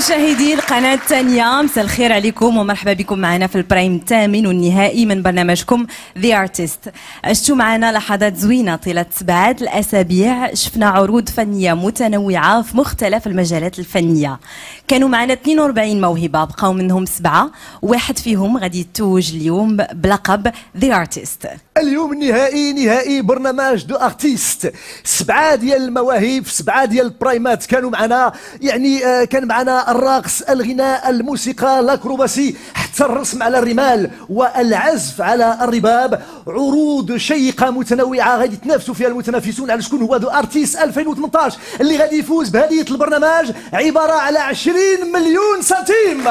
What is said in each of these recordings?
مشاهدي القناة الثانية مساء الخير عليكم ومرحبا بكم معنا في ال prime الثامن والنهائي من برنامجكم The Artist عشتوا معنا لحظات زوينة طيلة سبعة الأسابيع شفنا عروض فنية متنوعة في مختلف المجالات الفنية. كانوا معنا 42 موهبة بقاو منهم سبعة واحد فيهم غادي يتوج اليوم بلقب The Artist اليوم النهائي نهائي برنامج The Artist سبعة ديال المواهب سبعة ديال ال prime ات كانوا معنا يعني آه، كان معنا الرقص الغناء الموسيقى الأكروباسي حتى الرسم على الرمال والعزف على الرباب. عروض شيقة متنوعة غادي يتنافسوا فيها المتنافسون على شكون هو The Artist 2018 اللي غادي يفوز بهدية البرنامج عبارة على 20 مليون سنتيم.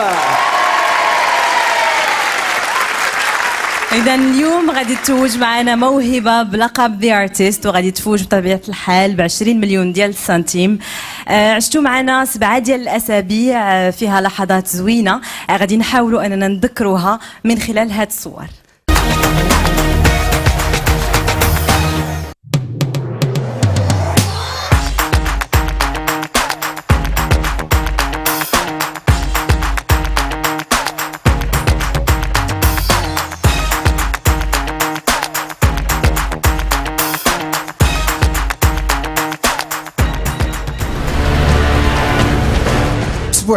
إذا اليوم غادي تتوج معنا موهبة بلقب The Artist وغادي تفوز بطبيعة الحال ب 20 مليون ديال السنتيم. آه عشتوا معنا سبعة ديال الأسابيع آه، فيها لحظات زوينة آه غادي نحاولوا أننا نذكروها من خلال هاد الصور.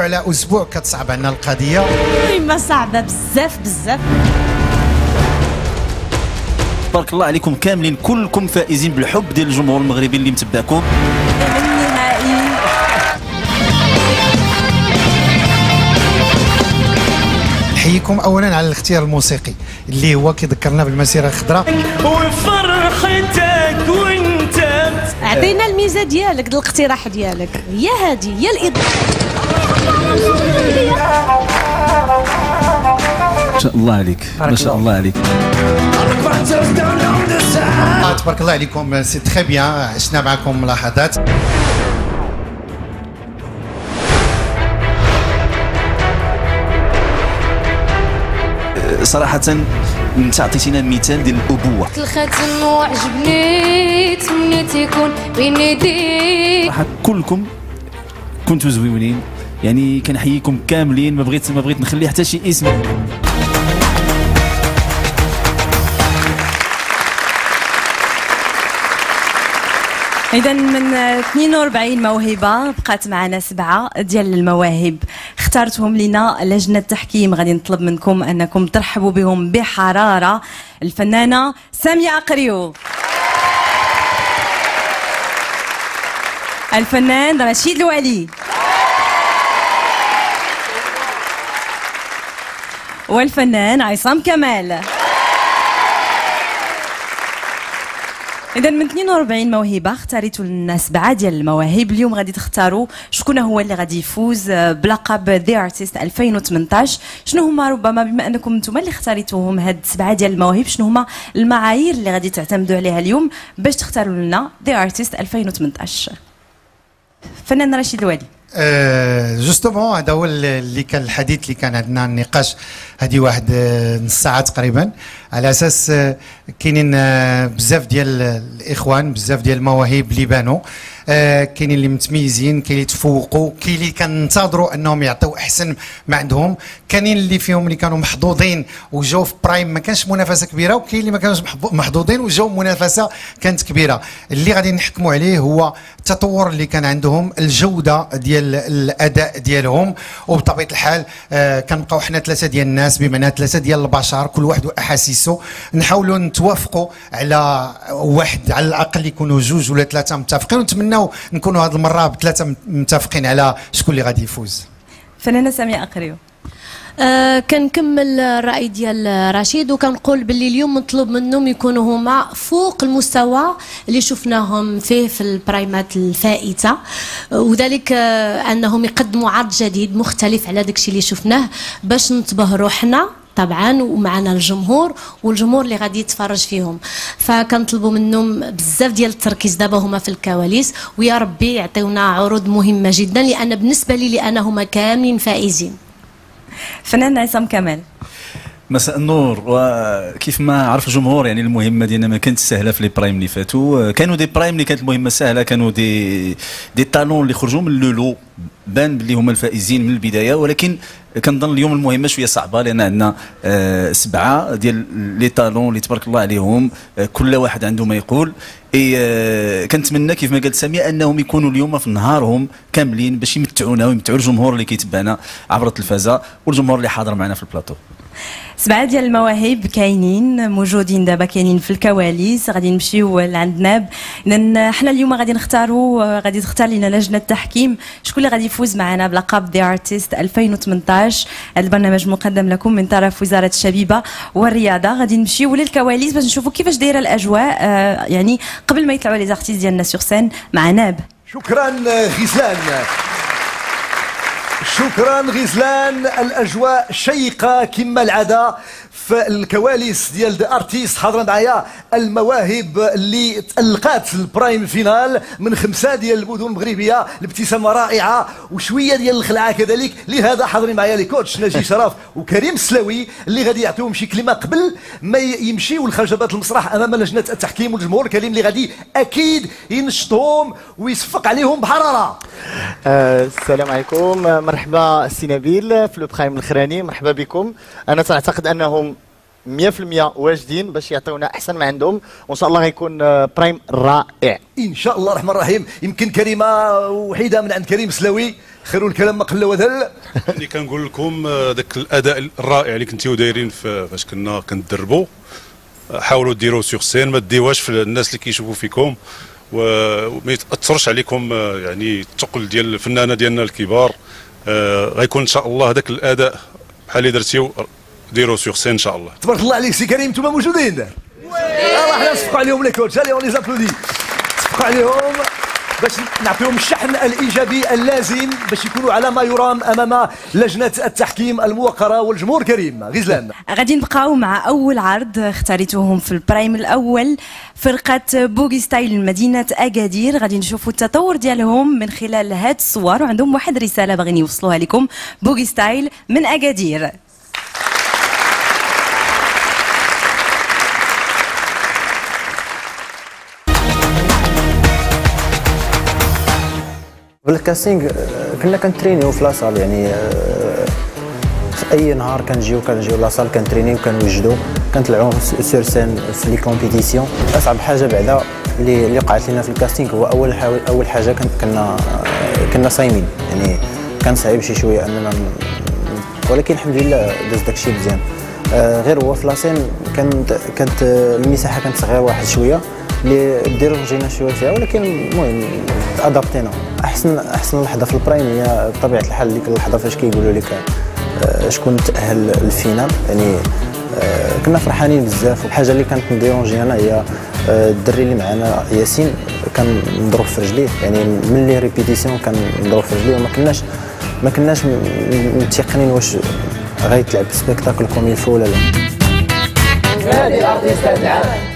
أسبوع على أسبوع كتصعب عنا القضية. ما صعبه بزاف بزاف. تبارك الله عليكم كاملين كلكم فائزين بالحب ديال الجمهور المغربي اللي متبعكم. النهائي. نحييكم اولا على الاختيار الموسيقي اللي هو كيذكرنا بالمسيرة الخضراء. وفرحتك وانت اعطينا الميزة ديالك الاقتراح ديالك. هي هذه هي الاضافه ما شاء الله عليك ما شاء الله عليك. آه تبارك الله عليكم سي تخي بيان عشنا معكم ملاحظات. صراحة انت عطيتينا مثال ديال الأبوة. الختم وعجبني تمنيت يكون بين يديك صراحة كلكم كنتوا زويونين يعني كنحييكم كاملين ما بغيت ما بغيت نخلي حتى شي اسم. اذا من 42 موهبة بقات معنا سبعة ديال المواهب. اختارتهم لنا لجنة التحكيم غادي نطلب منكم أنكم ترحبوا بهم بحرارة. الفنانة سامية أقريو. الفنان رشيد الوالي. والفنان عصام كمال. إذا من 42 موهبة اختاريتوا لنا سبعه ديال المواهب. اليوم غادي تختاروا شكون هو اللي غادي يفوز بلقب The Artist 2018 شنو هما ربما بما أنكم أنتم اللي اختاريتوهم هاد سبعه ديال المواهب شنو هما المعايير اللي غادي تعتمدوا عليها اليوم باش تختاروا لنا The Artist 2018 فنان رشيد الوالي. آه justement هذا هو اللي كان الحديث اللي كان عندنا النقاش. هذه واحد آه، نص ساعة تقريبا. على أساس آه، كاينين آه، بزاف ديال الإخوان بزاف ديال المواهب اللي بانوا آه، كاينين اللي متميزين كاين اللي تفوقوا كاين اللي كننتظروا أنهم يعطيو أحسن ما عندهم. كاينين اللي فيهم اللي كانوا محظوظين وجاو في برايم ما كانش منافسة كبيرة وكاين اللي ما كانوش محظو- محظوظين وجاو منافسة كانت كبيرة. اللي غادي نحكموا عليه هو التطور اللي كان عندهم الجودة ديال الأداء ديالهم. وبطبيعة الحال آه، كنبقاو حنا ثلاثة ديال الناس بمعنى ثلاثة ديال البشر كل واحد وأحاسيسه. نحاولوا نتوافقوا على واحد على الأقل يكونوا جوج ولا ثلاثة متفقين. ونتمناو نكونوا هذه المرة بثلاثة متفقين على شكون اللي غادي يفوز. فنانة ساميه أقريو. آه كنكمل الرأي ديال رشيد وكنقول باللي اليوم مطلوب منهم يكونوا هما فوق المستوى اللي شفناهم فيه في البرايمات الفائتة. وذلك آه أنهم يقدموا عرض جديد مختلف على داكشي اللي شفناه باش نتبهروا حنا. طبعا ومعنا الجمهور والجمهور اللي غادي يتفرج فيهم. فكنطلبوا منهم بزاف ديال التركيز دابا هما في الكواليس ويا ربي يعطيونا عروض مهمة جدا لأن بالنسبة لي لأن هما كاملين فائزين. فنان عصام كمال. مساء النور. وكيف ما عرف الجمهور يعني المهمة ديالنا ما كانتش سهلة في les primes اللي فاتوا. كانوا des primes اللي كانت المهمة سهلة كانوا دي دي تالون اللي خرجوا من le le bain باللي هما الفائزين من البداية. ولكن كنظن اليوم المهمه شوية صعبة لأن عندنا آه، سبعة ديال les talents اللي تبارك الله عليهم آه، كل واحد عنده ما يقول. إي آه، كنتمنى كيف ما قالت ساميه أنهم يكونوا اليوم في نهارهم كاملين باش يمتعونا ويمتعوا الجمهور اللي كيتبعنا عبر التلفازة والجمهور اللي حاضر معنا في البلاطو. سبعة ديال المواهب كاينين موجودين دابا كاينين في الكواليس. غادي نمشيو لعند ناب حنا اليوم غادي نختاروا غادي تختار لنا لجنة التحكيم شكون اللي غادي يفوز معنا بلقب The Artist 2018 هذا البرنامج مقدم لكم من طرف وزارة الشبيبة والرياضة. غادي نمشيو للكواليس باش نشوفوا كيفاش دايرة الأجواء آه، يعني قبل ما يطلعوا les artistes ديالنا sur scène مع ناب. شكرا غزلان شكرا غزلان. الأجواء شيقة كما العادة في الكواليس ديال The Artist حاضرة معايا المواهب اللي تألقات ال prime finale من خمسة ديال المدن المغربية الابتسامة رائعة وشوية ديال الخلعة كذلك. لهذا حاضرين معايا les coachs ناجي شرف وكريم السلاوي اللي غادي يعطيهم شي كلمة قبل ما يمشيو لخشبات المسرح أمام لجنة التحكيم والجمهور الكريم اللي غادي أكيد ينشطهم ويصفق عليهم بحرارة. آه، السلام عليكم. مرحبا السي نبيل في le prime الاخراني مرحبا بكم. أنا تعتقد أنهم 100% واجدين باش يعطيونا أحسن ما عندهم. وإن شاء الله غيكون آه، prime رائع. إن شاء الله الرحمن الرحيم. يمكن كلمة وحيدة من عند كريم سلاوي. خير الكلام ما قل ودل. اللي كنقول لكم آه، ذاك الأداء الرائع اللي كنتيو دايرين فاش كنا كندربوا آه، حاولوا ديروا sur scène ما ديوهاش في الناس اللي كيشوفوا فيكم. وما يتأثرش عليكم آه، يعني الثقل ديال الفنانة ديالنا الكبار. آه، غيكون إن شاء الله هذاك الأداء بحال اللي درتيو ديروا sur scène إن شاء الله. تبارك الله عليك سي كريم أنتم موجودين. الله حنا نصفقوا عليهم les coachs اليوم les applaudit. عليهم. باش نعطيهم الشحن الإيجابي اللازم باش يكونوا على ما يرام أمام لجنة التحكيم الموقرة والجمهور كريم. غزلان. غادي نبقاو مع أول عرض اختاريتوهم في ال prime الأول فرقة بوغي ستايل مدينة أكادير. غادي نشوفوا التطور ديالهم من خلال هاد الصور. وعندهم واحد رسالة باغيين يوصلوها لكم. بوغي ستايل من أكادير. بال casting آه، كنا كن traîner يو في la salle يعني في أي نهار كنجيو كنجيو la salle كن traîner يو كنوجدو كنطلعو sur scène في les compétitions أصعب حاجة بعدا اللي اللي وقعت لنا في ال casting هو أول أول حاجة كن- كنا كنا صايمين يعني كان صعيب شي شوية أننا ولكن الحمد لله داز داكشي مزيان. آه، غير هو في la scène كانت كانت المساحة كانت صغيرة واحد شوية اللي déranger نا شوية فيها ولكن المهم adapter نا احسن أحسن لحظة في ال prime هي بطبيعه الحال ديك اللحظة فاش كيقولوا لك آه، شكون تأهل لل finale. يعني آه، كنا فرحانين بزاف. والحاجة اللي كانت م déranger انا هي آه، الدري اللي معنا ياسين كان مضروب في رجليه. يعني من les répétitions كان مضروب في رجليه. وما كناش ما كناش متيقنين واش غيتلعب spectacle comme il faut ولا لا. ألو الوالده صافي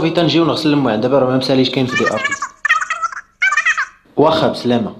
صافي تنجيو نغسل الموعد دابا راه ما مساليش كاين في دي ارتيست واخا بسلامة.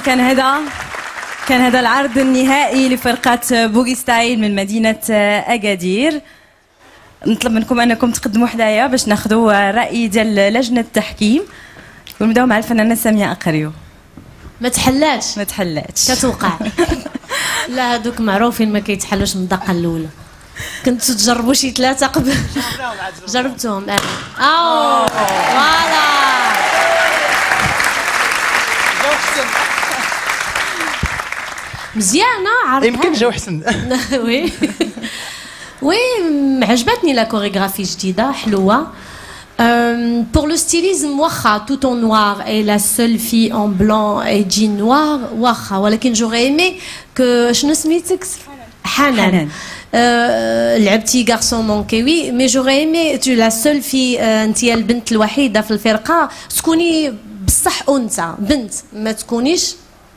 كان هذا كان هذا العرض النهائي لفرقة بوغي ستايل من مدينة أكادير. نطلب منكم أنكم تقدموا حدايا باش ناخذوا الرأي ديال لجنة التحكيم. ونبداو مع الفنانة سامية أقريو. ما تحلاش. ما تحلاتش كتوقع. لا هذوك معروفين ما كيتحلوش من الدقة الأولى. كنتوا تجربوا شي ثلاثة قبل. جربتهم. آه. أوه. voilà. مزيانة عرفتها يمكن جاو حسن oui oui عجبتني la chorégraphie جديدة حلوة Euh, pour le stylisme, Wacha, tout en noir, et la seule fille en blanc et jean noir, Wacha. ولكن j'aurais aimé que شنو سميتك؟ حنان. حنان. آه، لعبتي garçon manqué oui mais j'aurais aimé t'es la seule fille انت البنت الوحيدة في الفرقة تكوني بصح أنثى بنت ما تكونيش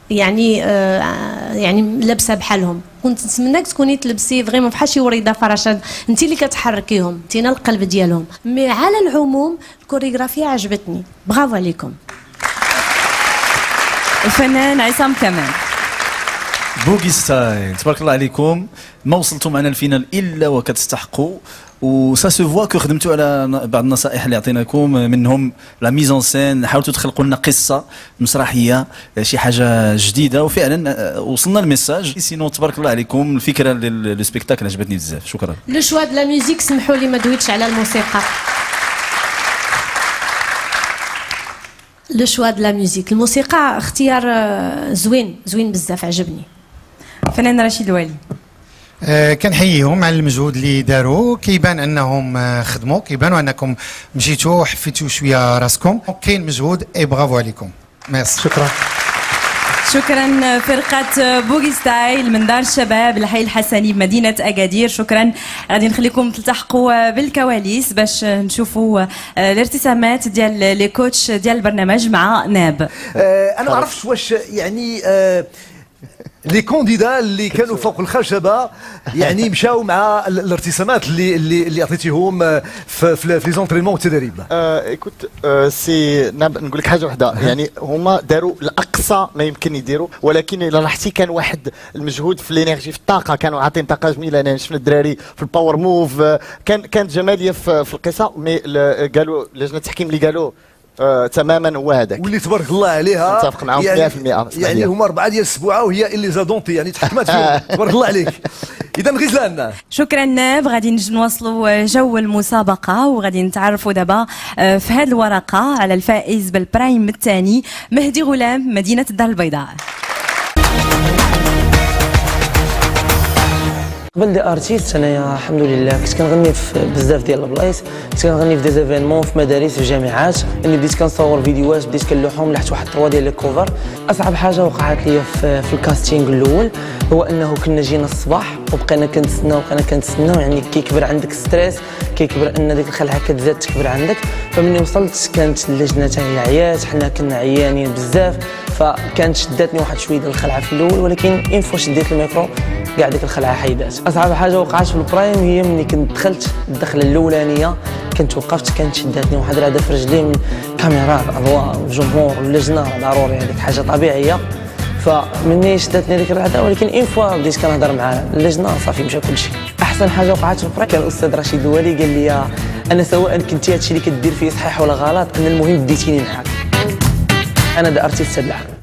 يعني آه، يعني لابسة بحالهم. كنت نتمناك تكوني تلبسي vraiment بحال شي وريدة فراشات انت اللي كتحركيهم انت القلب ديالهم. mais على العموم الكوريغرافيا عجبتني. برافو عليكم. الفنان عصام كمان Boogie Style تبارك الله عليكم. ما وصلتوا معنا ال finale إلا وكتستحقوا. و ça se voit que خدمتوا على بعض النصائح اللي عطيناكم منهم la mise en scène حاولتوا تخلقوا لنا قصة مسرحية شي حاجة جديدة. وفعلا آه، وصلنا ال message. sinon تبارك الله عليكم الفكرة لل- لل spectacle عجبتني بزاف. شكرا. le choix de la musique سمحوا لي ما دويتش على الموسيقى. le choix de la musique الموسيقى اختيار آه، زوين زوين بزاف عجبني. فنان رشيد الوالي. آه، كنحييهم على المجهود اللي داروا. كيبان أنهم آه، خدموا. كيبانوا أنكم مشيتوا حفيتوا شوية راسكم. كاين مجهود et bravo عليكم. ميرسي. شكرا. شكرا فرقة Boogie Style من دار الشباب الحي الحسني بمدينة أكادير. شكرا. غادي نخليكم تلتحقوا بالكواليس باش نشوفوا آه، الارتسامات ديال les coachs ديال البرنامج مع ناب. آه، أنا ما عرفتش واش يعني آه، les candidats اللي كانوا فوق الخشبة يعني مشاو مع ال- الارتسامات اللي اللي اللي عطيتيهم آه، في les entraînements والتدريب écoute سي ناب- نقول لك حاجة وحدة. يعني هما داروا الأقصى ما يمكن يديروا ولكن إلا لاحظتي كان واحد المجهود في ال énergie في الطاقة كانوا عاطين طاقة جميلة. أنا شفنا الدراري في ال power move آه، كان كانت جماليه في, القصة. mais قالوا لجنة التحكيم اللي قالوا آه تماما هو هذاك واللي تبارك الله عليها نتفق معاهم 100% يعني, يعني. هما أربعة ديال السبوعة وهي اللي زادونتي يعني تحكمت فيهم. تبارك الله عليك. اذا غزلان. شكرا ناب غادي نجي نواصلوا جو المسابقة وغادي نتعرفوا دابا آه، في هذه الورقة على الفائز بال prime الثاني مهدي غلام مدينة الدار البيضاء. قبل The Artist انايا الحمد لله كنت كنغني في بزاف ديال البلايص. كنت كنغني في des événements في مدارس في جامعات. يعني بديت كنصور فيديوهات بديت كنلوحهم لحت واحد trois ديال ال covers أصعب حاجة وقعت لي في, في ال casting الأول هو أنه كنا جينا الصباح وبقينا كنتسناو بقينا كنتسناو. يعني كيكبر عندك stress كيكبر أن ديك الخلعة كتزاد تكبر عندك. فمني وصلت كانت اللجنة حتى هي عيات حنا كنا عيانين بزاف. فكانت شداتني واحد شوية ديال الخلعة في الأول ولكن une fois شديت الميكرو كاع ديك الخلعة حيدات. أصعب حاجة وقعت في ال prime هي ملي كنت دخلت الدخلة الأولانية كنت وقفت كانت شداتني واحد الرعدة في رجلي من الكاميرا الاضواء والجمهور واللجنه ضروري هذيك حاجة طبيعية. فمني شدتني هذيك الرعدة ولكن une fois بديت كنهضر مع اللجنة صافي مشى كل شيء. أحسن حاجة وقعت في ال prime كان الأستاذ رشيد الوالي قال لي أنا سواء كنتي هادشي اللي كدير فيه صحيح ولا غلط أنا المهم بديتيني معاك أنا The Artist هاد العام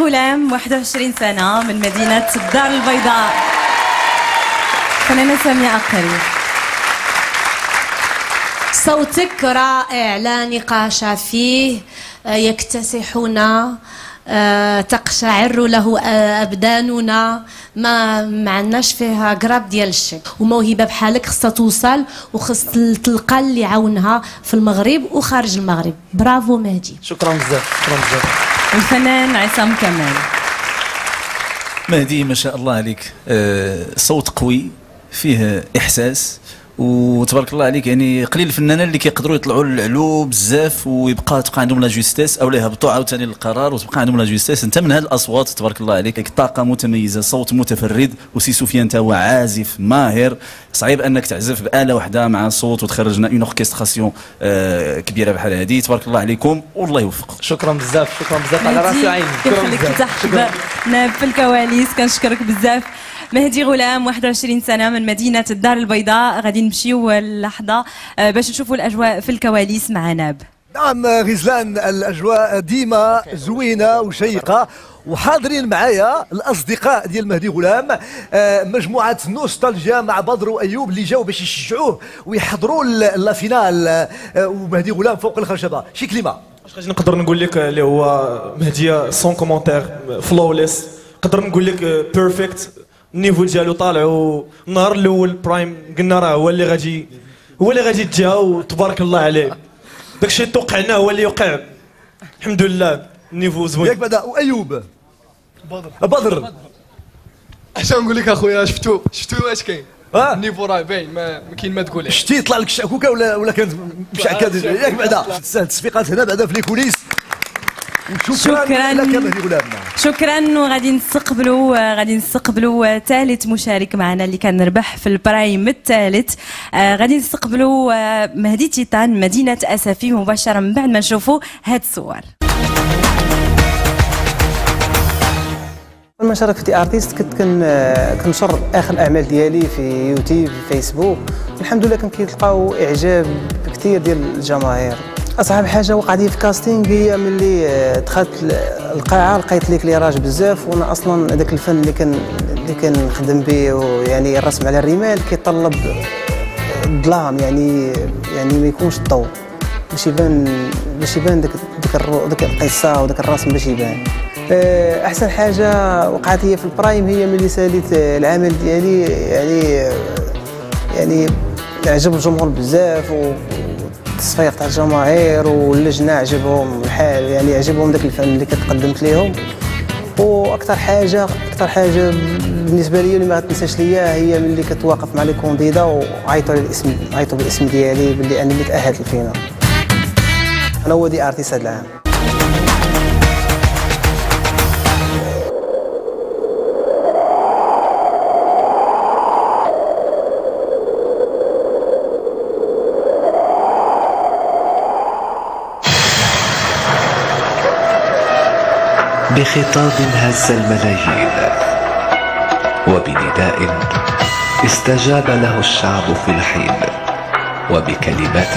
غلام 21 سنة من مدينة الدار البيضاء. فنانة سامية أقري. صوتك رائع لا نقاش فيه. آه، يكتسحنا. آه، تقشعر له آه، أبداننا. ما ما عندناش فيها قراب ديال الشك وموهبة بحالك خصها توصل وخص تلقى اللي يعاونها في المغرب وخارج المغرب. برافو مهدي. شكرا بزاف شكرا بزاف. الفنان عصام كمال. مهدي ما شاء الله عليك. آه، صوت قوي فيه إحساس. وتبارك الله عليك يعني قليل الفنانين اللي كيقدروا يطلعوا للعلو بزاف ويبقى تبقى عندهم la justesse أو يهبطوا عاوتاني للقرار وتبقى عندهم la justesse. أنت من هذه الأصوات تبارك الله عليك طاقة متميزة صوت متفرد وسي سفيان انت هو عازف ماهر. صعيب أنك تعزف بآلة واحدة مع صوت وتخرج لنا une orchestration آه كبيرة بحال هذه تبارك الله عليكم والله يوفق. شكرا بزاف شكرا بزاف على راسي وعيني شكرا بزاف. تحت شكرا. ناب في الكواليس كنشكرك بزاف. مهدي غلام 21 سنة من مدينة الدار البيضاء. غادي نمشيو اللحظة آه، باش نشوفوا الأجواء في الكواليس مع ناب. نعم غزلان الأجواء ديما زوينة وشيقة. وحاضرين معايا الأصدقاء ديال مهدي غلام آه، مجموعة نوستالجيا مع بدر وأيوب اللي جاوا باش يشجعوه ويحضروا ال- la finale. آه، ومهدي غلام فوق الخشبة. شي كلمة؟ واش غادي نقدر نقول لك اللي هو مهدي sans commentaire flawless نقدر نقول لك perfect ال niveau ديالو طالع والنهار الأول prime قلنا راه هو اللي غادي هو اللي غادي يتجا وتبارك الله عليه. داكشي اللي توقعناه هو اللي وقع الحمد لله ال niveau زوين. ياك بعدا وايوب بدر. بدر. اش نقول لك أخويا شفتو شفتو واش كاين؟ آه ال niveau راه باين ما كاين ما تقول شتي طلع لك الشعكوكه ولا ولا كانت مشعكه ياك بعدا التصفيقات هنا بعدا في les coulisses. وشكرا شكراً. لك غلام شكرا. وغادي نستقبلوا آه، غادي نستقبلوا ثالث مشارك معنا اللي كان ربح في ال prime الثالث آه، غادي نستقبلوا آه، مهدي تيتان مدينة أسفي مباشرة من بعد ما نشوفوا هاد الصور. لما شاركت في Artist كنت كن كنشر آخر الاعمال ديالي في يوتيوب في فيسبوك. الحمد لله كان كيتلقاو إعجاب كثير ديال الجماهير. اصعب حاجة وقعت لي في casting هي ملي آه، دخلت القاعة لقيت l'éclairage بزاف وأنا أصلا هذاك الفن اللي كان اللي كنخدم به ويعني الرسم على الرمال كيتطلب الظلام يعني يعني ما يكونش الضوء باش يبان باش يبان داك داك داك القصة وداك الرسم باش يبان. آه، أحسن حاجة وقعت لي في ال prime هي ملي ساليت آه، العمل ديالي يعني يعني عجب الجمهور بزاف و التصفيق تاع الجماهير واللجنة عجبهم الحال يعني عجبهم داك الفن اللي كتقدمت ليهم. وأكثر حاجة أكثر حاجة بالنسبة لي اللي ما تنساش ليا هي ملي كتواقف مع les candidats وعيطوا لي الاسم عيطوا بالاسم ديالي باللي أنا اللي تاهلت لل finale. أنا هو دي أرتيست العام. بخطاب هز الملايين وبنداء استجاب له الشعب في الحين وبكلمات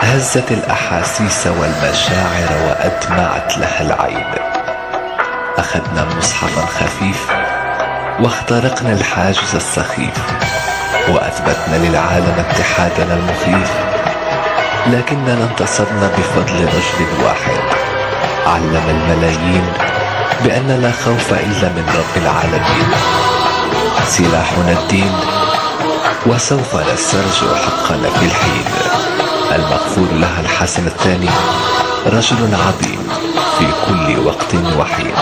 هزت الأحاسيس والمشاعر وأدمعت لها العين. أخذنا مصحفا خفيف واخترقنا الحاجز السخيف وأثبتنا للعالم اتحادنا المخيف. لكننا انتصرنا بفضل رجل واحد. علم الملايين بأن لا خوف إلا من رب العالمين. سلاحنا الدين وسوف نسترجع حقنا في الحين. المغفور لها الحسن الثاني رجل عظيم في كل وقت وحين.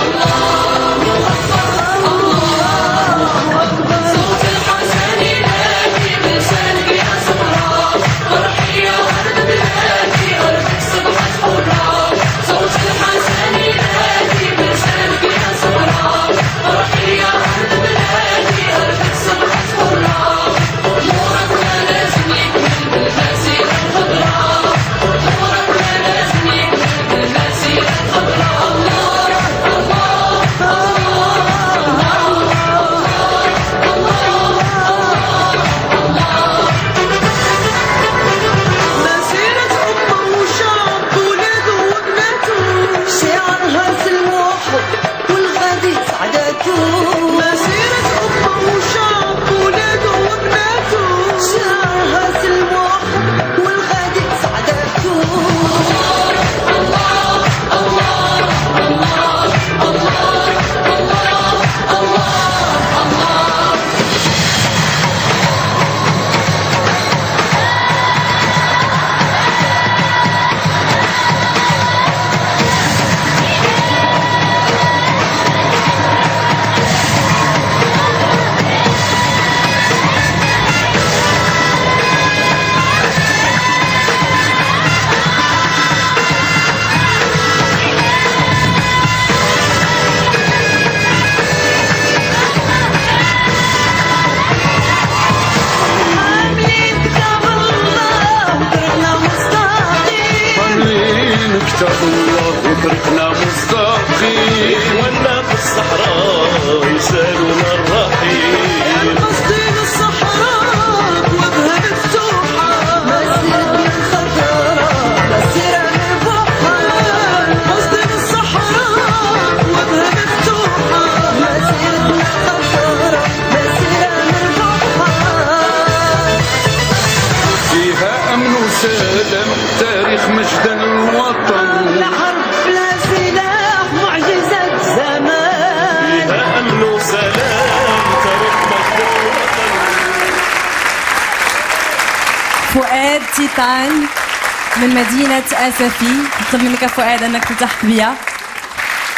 فؤاد أنك تلتحق بيا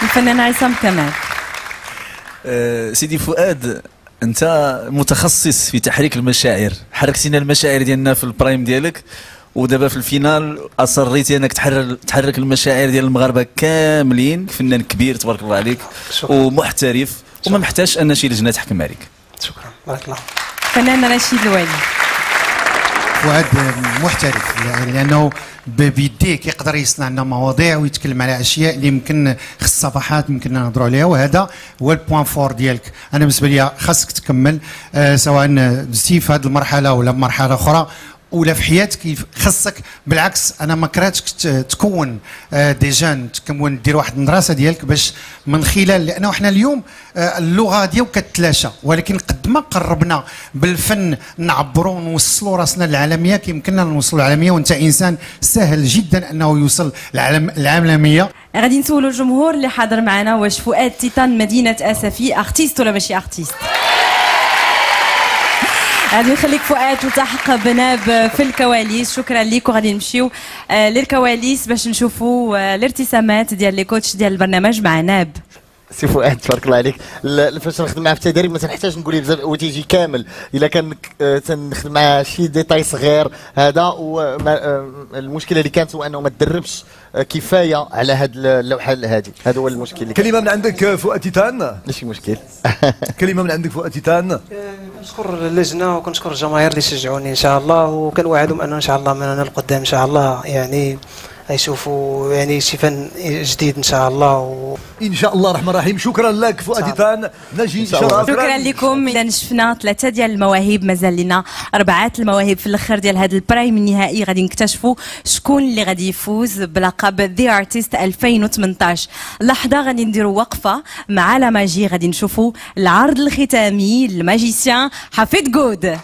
الفنان عصام كمال. آه، سيدي فؤاد أنت متخصص في تحريك المشاعر. حركتينا المشاعر ديالنا في ال prime ديالك ودابا في ال finale أصريتي أنك تحرر تحرك المشاعر ديال المغاربة كاملين. فنان كبير تبارك الله عليك ومحترف وما محتاجش أن شي لجنه تحكم عليك. بارك الله. فنان رشيد الوالي. فؤاد محترف لأنه ب- بيديه كيقدر يصنع لنا مواضيع ويتكلم على أشياء اللي يمكن خص الصفحات يمكن نهضروا عليها. وهذا هو ال point fort ديالك. أنا بالنسبة لي خاصك تكمل آه سواء دزتي في هذه المرحلة ولا بمرحله أخرى. ولا في حياتك خاصك بالعكس أنا ما كرهتش تكون آه، des jeunes تكون دير واحد المدرسة ديالك باش من خلال لأنه إحنا اليوم آه، اللغة ديالك كتلاشى ولكن قد ما قربنا بالفن نعبروا ونوصلوا راسنا للعالمية كيمكننا نوصلوا للعالمية وأنت إنسان سهل جدا أنه يوصل للعالم العالميه غادي نسولوا الجمهور اللي حاضر معنا واش فؤاد تيتان مدينة أسفي artiste ولا ماشي artiste غادي نخليك فؤاد تلتحق بناب في الكواليس. شكرا ليك وغادي نمشيو آه، للكواليس باش نشوفوا آه، الارتسامات ديال les coachs ديال البرنامج مع ناب. سي فؤاد تبارك الله عليك. فاش نخدم معاه في التدريب ما تنحتاج نقول ليه بزاف وتيجي كامل. إلا كان آه، تنخدم معاه شي détail صغير هذا والمشكلة اللي كانت هو أنه ما تدربش آه، كفاية على هذه اللوحة هذه هذا هو المشكل اللي كان. كلمة من عندك فؤاد تيتان؟ ماشي مشكل. كلمة من عندك فؤاد تيتان؟ كنشكر اللجنة وكنشكر الجماهير اللي شجعوني إن شاء الله وكنوعدهم أنه إن شاء الله من هنا لقدام إن شاء الله. يعني يشوفوا يعني شي فن جديد إن شاء الله و... إن شاء الله الرحمن الرحيم. شكرا لك فؤاد تيتان نجي شرف شكرا لكم. اذا شفنا ثلاثة ديال المواهب. مازال لنا أربعة. المواهب في الآخر ديال هذا ال prime النهائي غادي نكتشفوا شكون اللي غادي يفوز بلقب The Artist 2018 لحظة غادي نديروا وقفة مع la magie. غادي نشوفوا العرض الختامي لل magicien حفيد جود.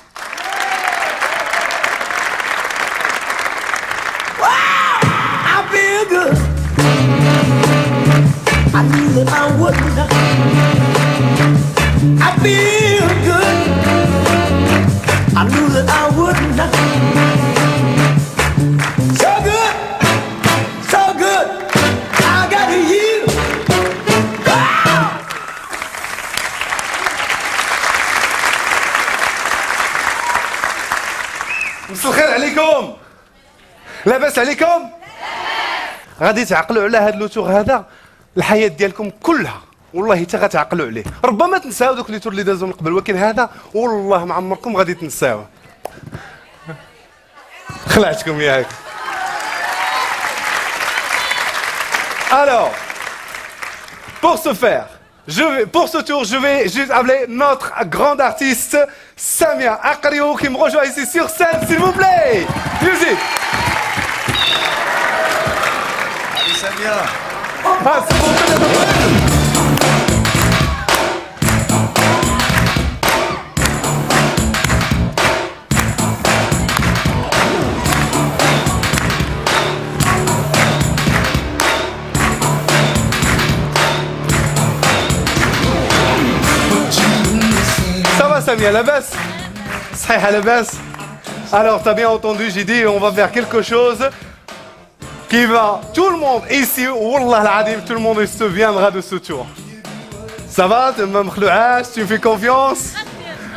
غادي تعقلوا على هاد لوتور هذا؟ الحياة ديالكم كلها والله حتى غتعقلوا عليه ربما تنساو دوك اللي اللي دازوا من قبل ولكن هذا والله ما عمركم غادي تنساوه خلعتكم ياك Alors, pour ce faire, je vais, pour ce tour, je vais juste appeler notre grande artiste Samia Akario qui me rejoint ici sur scène, s'il vous plaît. Musique. Allez Samia Ça va, à la basse Ça à la Alors, t'as bien entendu, j'ai dit, on va faire quelque chose qui va... Tout le monde ici, Wallah tout le monde se souviendra de ce tour. Ça va Tu me fais confiance?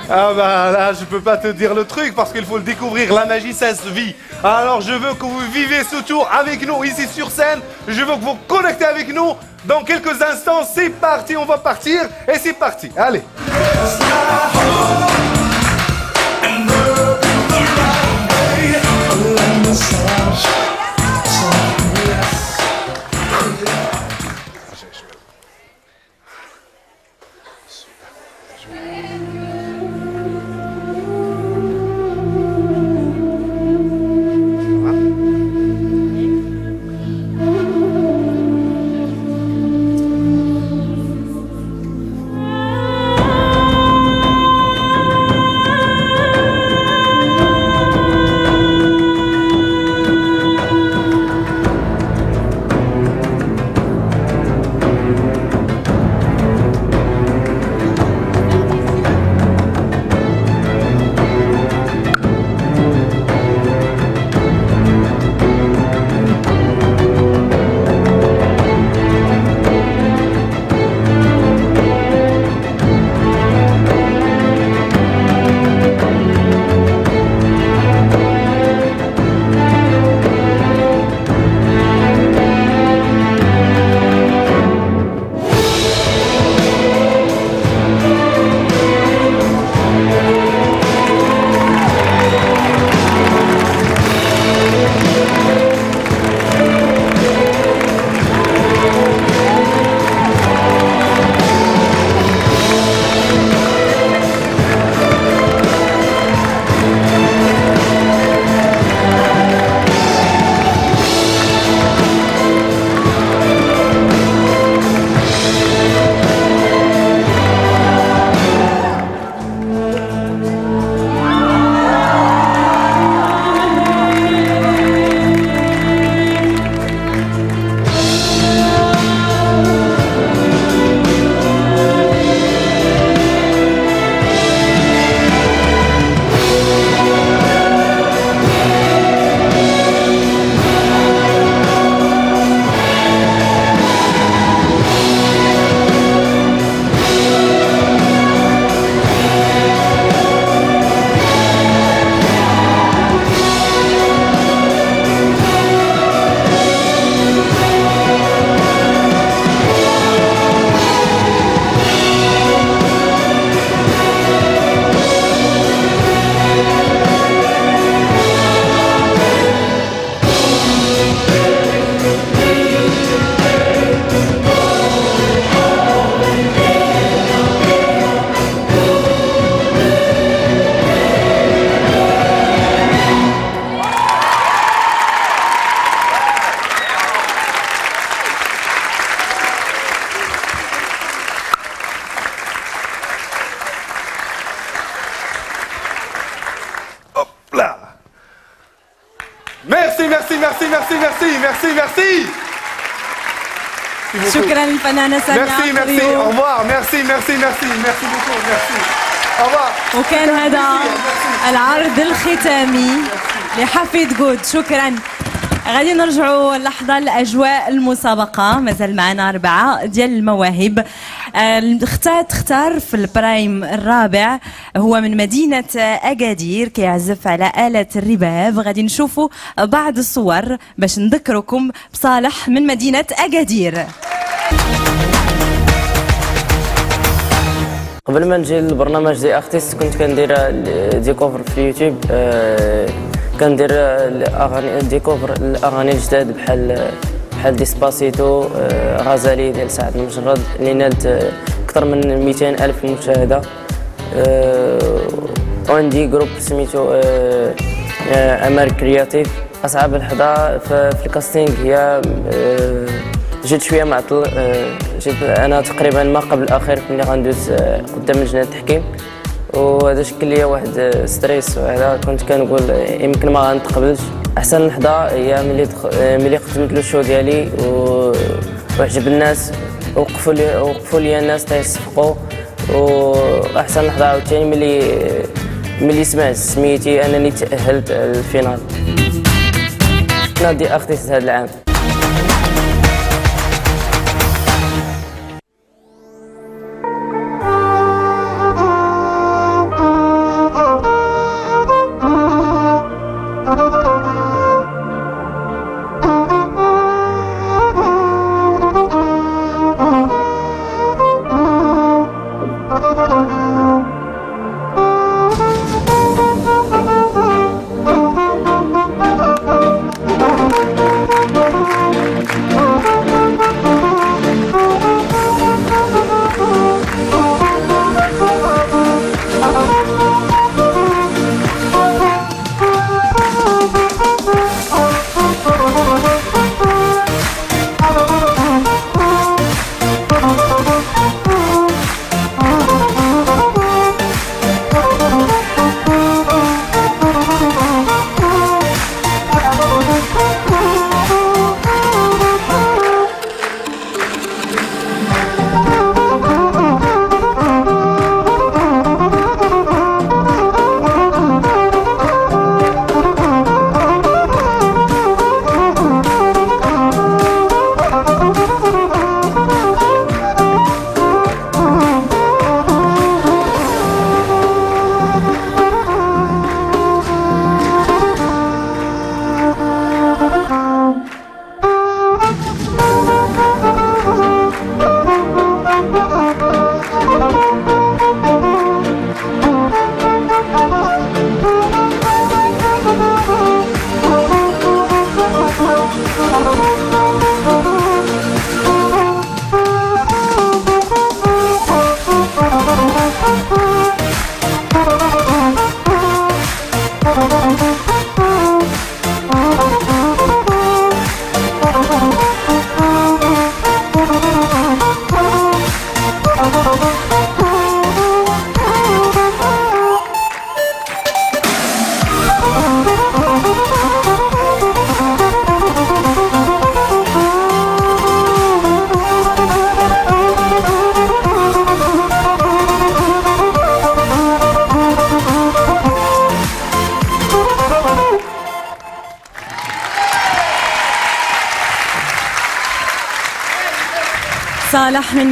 Ah bah là, je peux pas te dire le truc parce qu'il faut le découvrir. La magie, ça se vit. Alors, je veux que vous vivez ce tour avec nous ici sur scène. Je veux que vous connectez avec nous. Dans quelques instants, c'est parti, on va partir. Et c'est parti. Allez. Au revoir, merci, merci, merci, merci beaucoup, merci. Au revoir. وكان هذا العرض الختامي لحفيد جود شكرا. غادي نرجعوا لحظة لأجواء المسابقة. مازال معنا أربعة ديال المواهب. آه، اختار تختار في البرايم الرابع. هو من مدينة أكادير كيعزف على آلة الرباب. غادي نشوفوا بعض الصور باش نذكركم بصالح من مدينة أكادير. قبل ما نجي للبرنامج The Artist كنت كندير des covers في اليوتيوب آه، كندير الأغاني des covers الأغاني الجداد بحال بحال Despacito آه، غزالي ديال سعد المجرد اللي نالت آه، أكثر من 200 ألف مشاهدة. آه، وعندي groupe سميتو آه، آه، امار كرياتيف أصعب لحظة في ال casting هي آه، جيت شوية معطل آه، جيت أنا تقريبا ما قبل الأخير ملي غندوز آه، قدام لجنة التحكيم. وهذا شكل لي واحد آه، stress. وهذا كنت كنقول يمكن ما غنتقبلش. أحسن لحظة هي ملي ملي خدمت له ال show ديالي وعجب الناس وقفوا لي وقفوا لي الناس تيصفقوا وأحسن لحظة عاوتاني ملي ملي سمعت سميتي أنني تأهلت لل finale. نادي ارتيست هذا العام.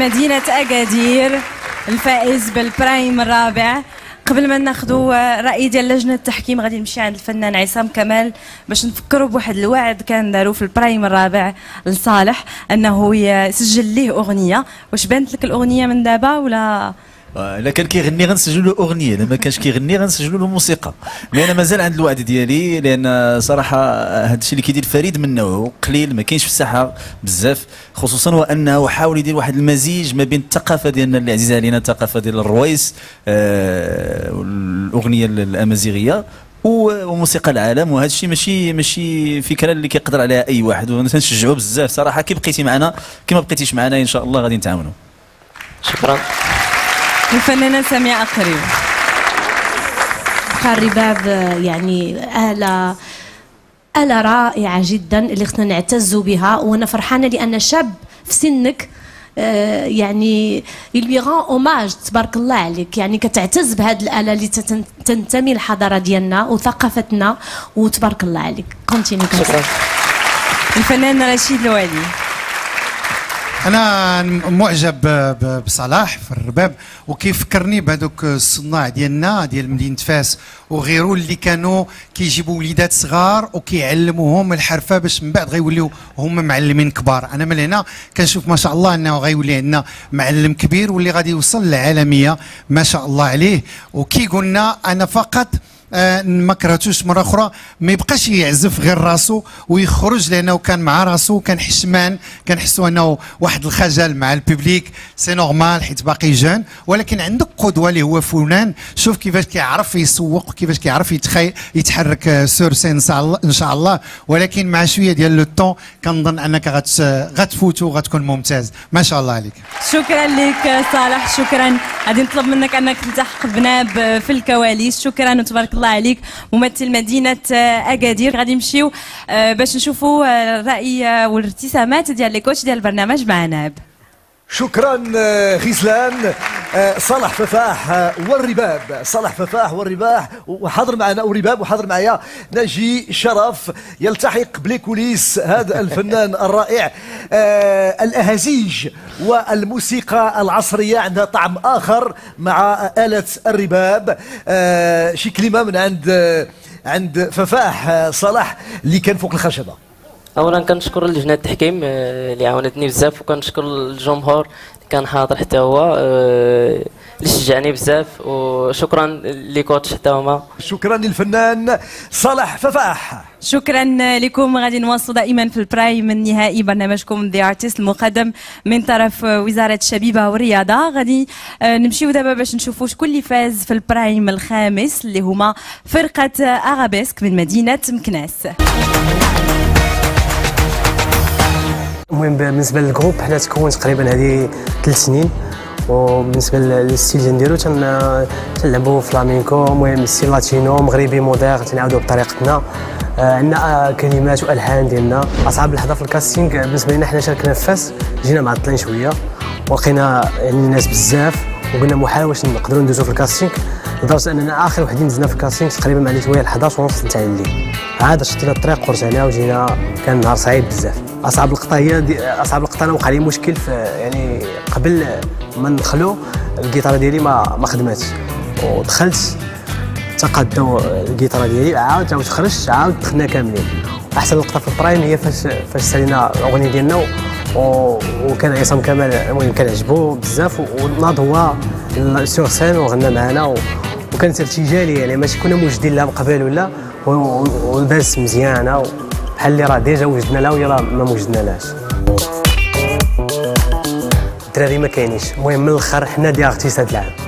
مدينة أكادير الفائز بال prime الرابع. قبل ما ناخذوا رأي ديال لجنة التحكيم غادي نمشي عند الفنان عصام كمال باش نفكروا بواحد الوعد كان داروا في ال prime الرابع لصالح أنه يسجل ليه أغنية. واش بانت لك الأغنية من دابا ولا؟ آه، إلا كان كيغني غنسجلوا له أغنية إلا ما كانش كيغني غنسجلوا له موسيقى. mais أنا مازال عند الوعد ديالي لأن صراحة هذا الشيء اللي كيدير فريد من نوعه قليل ما كاينش في الساحة بزاف. خصوصا وأنه حاول يدير واحد المزيج ما بين الثقافة ديالنا اللي عزيزه علينا الثقافة ديال الرويس آه والاغنيه الأمازيغية و- وموسيقى العالم. وهذا الشيء ماشي ماشي فكرة اللي كيقدر عليها أي واحد. ونشجعوا بزاف صراحة. كي بقيتي معنا كي ما بقيتيش معنا إن شاء الله غادي نتعاونوا شكرا. الفنانة ساميه بقى الرباب يعني آلة آلة رائعة جدا اللي خصنا نعتزوا بها وأنا فرحانة لأن شاب في سنك آه، يعني اللي غان اوماج تبارك الله عليك. يعني كتعتز بهذه الآلة اللي تنتمي للحضارة ديالنا وثقافتنا وتبارك الله عليك. كونتيني الفنان رشيد الوالي أنا معجب بصلاح في الرباب وكيفكرني بهذوك الصناع ديالنا ديال مدينة فاس وغيرو اللي كانوا كيجيبوا وليدات صغار وكيعلموهم الحرفة باش من بعد غيوليو هما معلمين كبار. أنا من هنا كنشوف ما شاء الله إنه غيولي عندنا معلم كبير واللي غادي يوصل للعالميه ما شاء الله عليه. وكي قلنا أنا فقط ما كرهتوش مرة أخرى ما يبقاش يعزف غير راسو ويخرج لأنه كان مع راسو كان حشمان كنحسوا أنه واحد الخجل مع ال public. c'est normal حيت باقي jeune ولكن عندك قدوة اللي هو فنان. شوف كيفاش كيعرف يسوق وكيفاش كيعرف يتخي يتحرك آه، sur scène إن شاء الله ولكن مع شوية ديال لو طون كنظن أنك غت غتفوتو وغتكون ممتاز. ما شاء الله عليك. شكرا لك صالح. شكرا. غادي نطلب منك أنك تلتحق بنا في الكواليس. شكرا وتبارك الله عليك ممثل مدينة آه، أكادير. غادي نمشيو آه، باش نشوفوا آه، الرأي والارتسامات ديال لي كوتش ديال البرنامج مع ناب. شكرا آه، غزلان آه، صالح ففاح آه، والرباب. صالح ففاح والرباح وحاضر معنا ورباب وحاضر معايا ناجي شرف يلتحق بليكوليس هذا الفنان الرائع. الأهازيج والموسيقى العصرية عندها طعم آخر مع آلة الرباب. شي كلمة من عند عند ففاح صلاح اللي كان فوق الخشبة. اولا كنشكر لجنه التحكيم آه، اللي عاونتني بزاف وكنشكر الجمهور اللي كان حاضر حتى هو آه، اللي شجعني بزاف وشكرا لكوتش حتى هما. شكرا للفنان صالح ففاح. شكرا لكم. غادي نواصلوا دائما في ال prime النهائي برنامجكم The Artist المقدم من طرف وزارة الشبيبة والرياضة. غادي آه، نمشيو دابا باش نشوفوا شكون اللي فاز في ال prime الخامس اللي هما فرقة ارابيسك من مدينة مكناس. المهم بالنسبة لل groupe حنا تكون تقريبا هذه ثلاث سنين وبالنسبة لل style اللي نديرو تن- تنلعبوا فلامينكو المهم style latino مغربي moderne تنعاودوا بطريقتنا. آه، عندنا آه، كلمات وألحان ديالنا. أصعب لحظة في ال casting بالنسبة لنا حنا شاركنا في فاس جينا معطلين شوية. ولقينا يعني الناس بزاف وقلنا محال واش نقدروا ندوزو في ال casting. لدرجة أننا آخر وحدين دزنا في ال casting تقريبا مع الوقت 11 ونص تاع الليل. عاد شطينا الطريق ورجعنا وجينا كان نهار صعيب بزاف. اصعب دي اصعب أنا وقع لي مشكل في يعني قبل ما ندخلو الجيتار ديالي ما ما خدماتش. ودخلت تقدوا الجيتار ديالي عاود عاود خرجت عاود دخلنا كاملين. أحسن لقطة في البرايم هي فاش فاش سالينا الأغنية ديالنا وكان عصام كمال المهم كان عجبو بزاف وناض هو sur scène وغنى معنا وكانت ارتجاليه يعني ماشي كنا موجدين لها من قبل ولا و- و- والباس مزيانة بحال اللي راه déjà وجدنا لها وهي راه ما وجدنا لهاش الدراري ما كاينينش. المهم من الآخر حنا The Artist العام.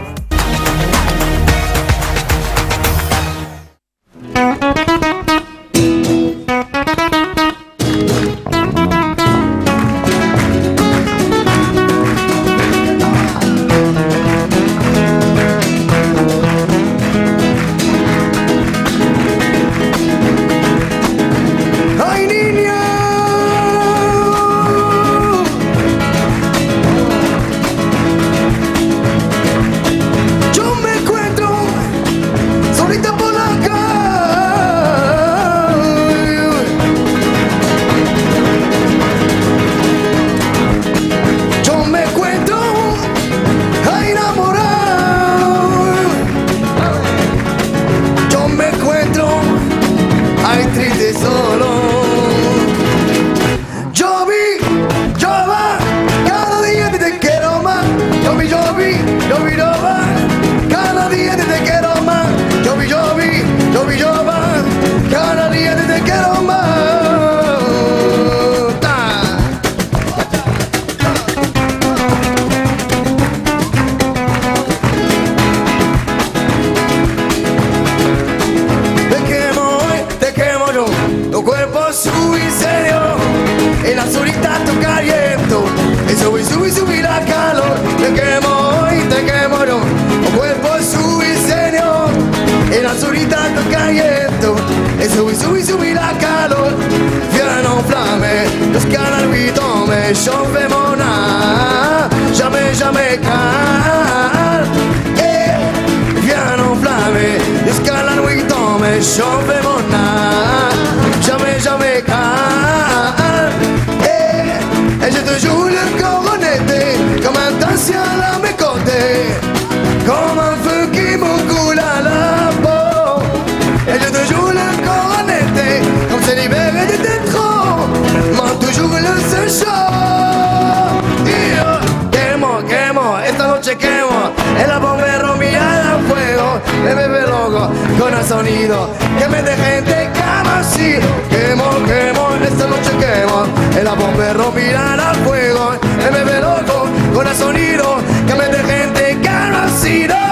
Quemo, quemo, esta noche quemo. El amor perro mirará al fuego. Me loco, corazonero, que me de gente que no ha sido.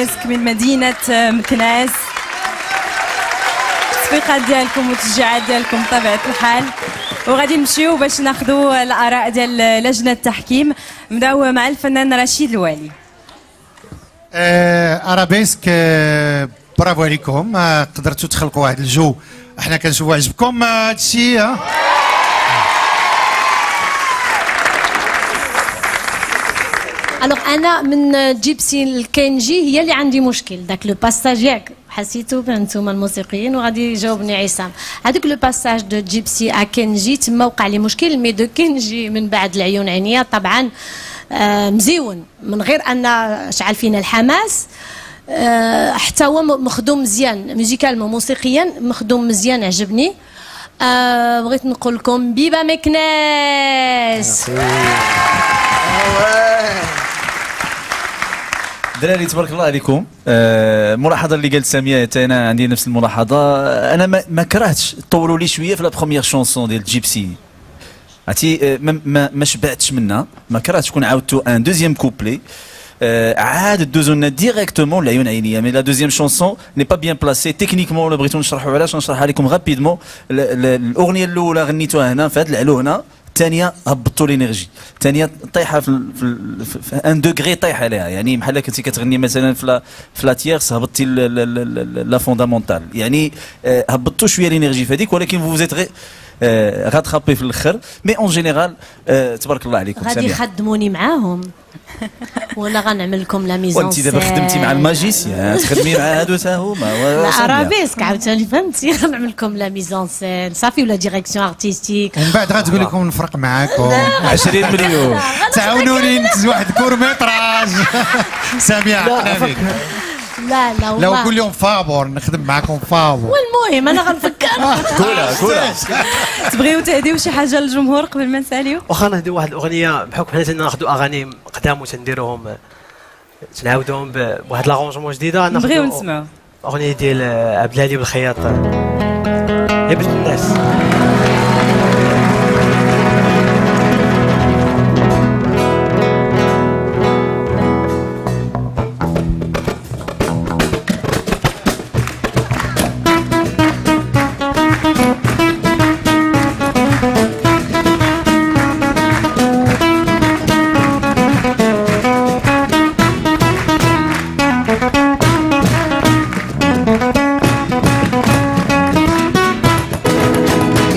أرابيسك من مدينة مكناس. التصفيقات ديالكم والتشجيعات ديالكم بطبيعة الحال. وغادي نمشيو باش ناخذوا الآراء ديال لجنة التحكيم. نبدأو مع الفنان رشيد الوالي. آه، ارابيسك آه، برافو عليكم. آه، قدرتوا تخلقوا واحد الجو. إحنا كنشوفوا عجبكم. هذا الشيء alors أنا من Gipsy ل Kendji هي اللي عندي مشكل. داك le passage ياك. حسيتو أنتم الموسيقيين وغادي يجاوبني عصام. هذاك le passage de Gipsy à Kendji تما وقع لي مشكل mais de Kendji من بعد العيون عينيه طبعا آه، مزيون. من غير أن شعل فينا الحماس آه، حتى هو مخدوم مزيان. musicalement موسيقيا مخدوم مزيان عجبني. آه بغيت نقول لكم بيبا مكناس دراري تبارك الله عليكم. آه، الملاحظه اللي قالت ساميه حتى أنا عندي نفس الملاحظة. آه، أنا ما, ما كرهتش. طولوا لي شوية في la première chanson ديال Gipsy عرفتي؟ آه، ما, ما, ما شبعتش منها. ما كرهتش كون عاودتوا un deuxième couplet آه، عاد دوزو لنا directement العيون عينيه mais la deuxième chanson n'est pas bien placée techniquement ولا بغيتو نشرحوا علاش نشرحها لكم rapidement ال- ال- الأغنية الأولى غنيتوها هنا. في هذه العلونه الثانية هبطوا ال énergie. الثانية طايحة في, في, في, un degré طايحة عليها. يعني بحال كنتي كتغني مثلا في لا في la tierce هبطتي la fondamentale. يعني آه، هبطوا شوية ال énergie في هذيك ولكن vous êtes غير rattrapés في الأخر. mais en général تبارك الله عليكم غادي. يخدموني معاهم. ولا غنعمل لكم la mise en وانت دابا خدمتي مع ال magicien تخدمي مع هادو تا هما. سامية. ارابيسك عاوتاني. فهمتي؟ غنعمل لكم la mise en scène صافي ولا direction artistique ومن بعد غتقول لكم نفرق معاكم. 20 مليون. تعاونوني ننتج واحد court métrage سامية عقنا بك لا لا لو قول لهم فابور نخدم معكم فابور. والمهم أنا غنفكر. تبغيو تهديو شي حاجة للجمهور قبل ما نساليو؟ واخا نهديو واحد الأغنية بحكم حنا تناخذوا أغاني قدام وتنديروهم تنعاودوهم بواحد l'arrangement جديدة. نبغيو نسمعو. أغنية ديال عبد الهادي بالخياط. يا بنت الناس.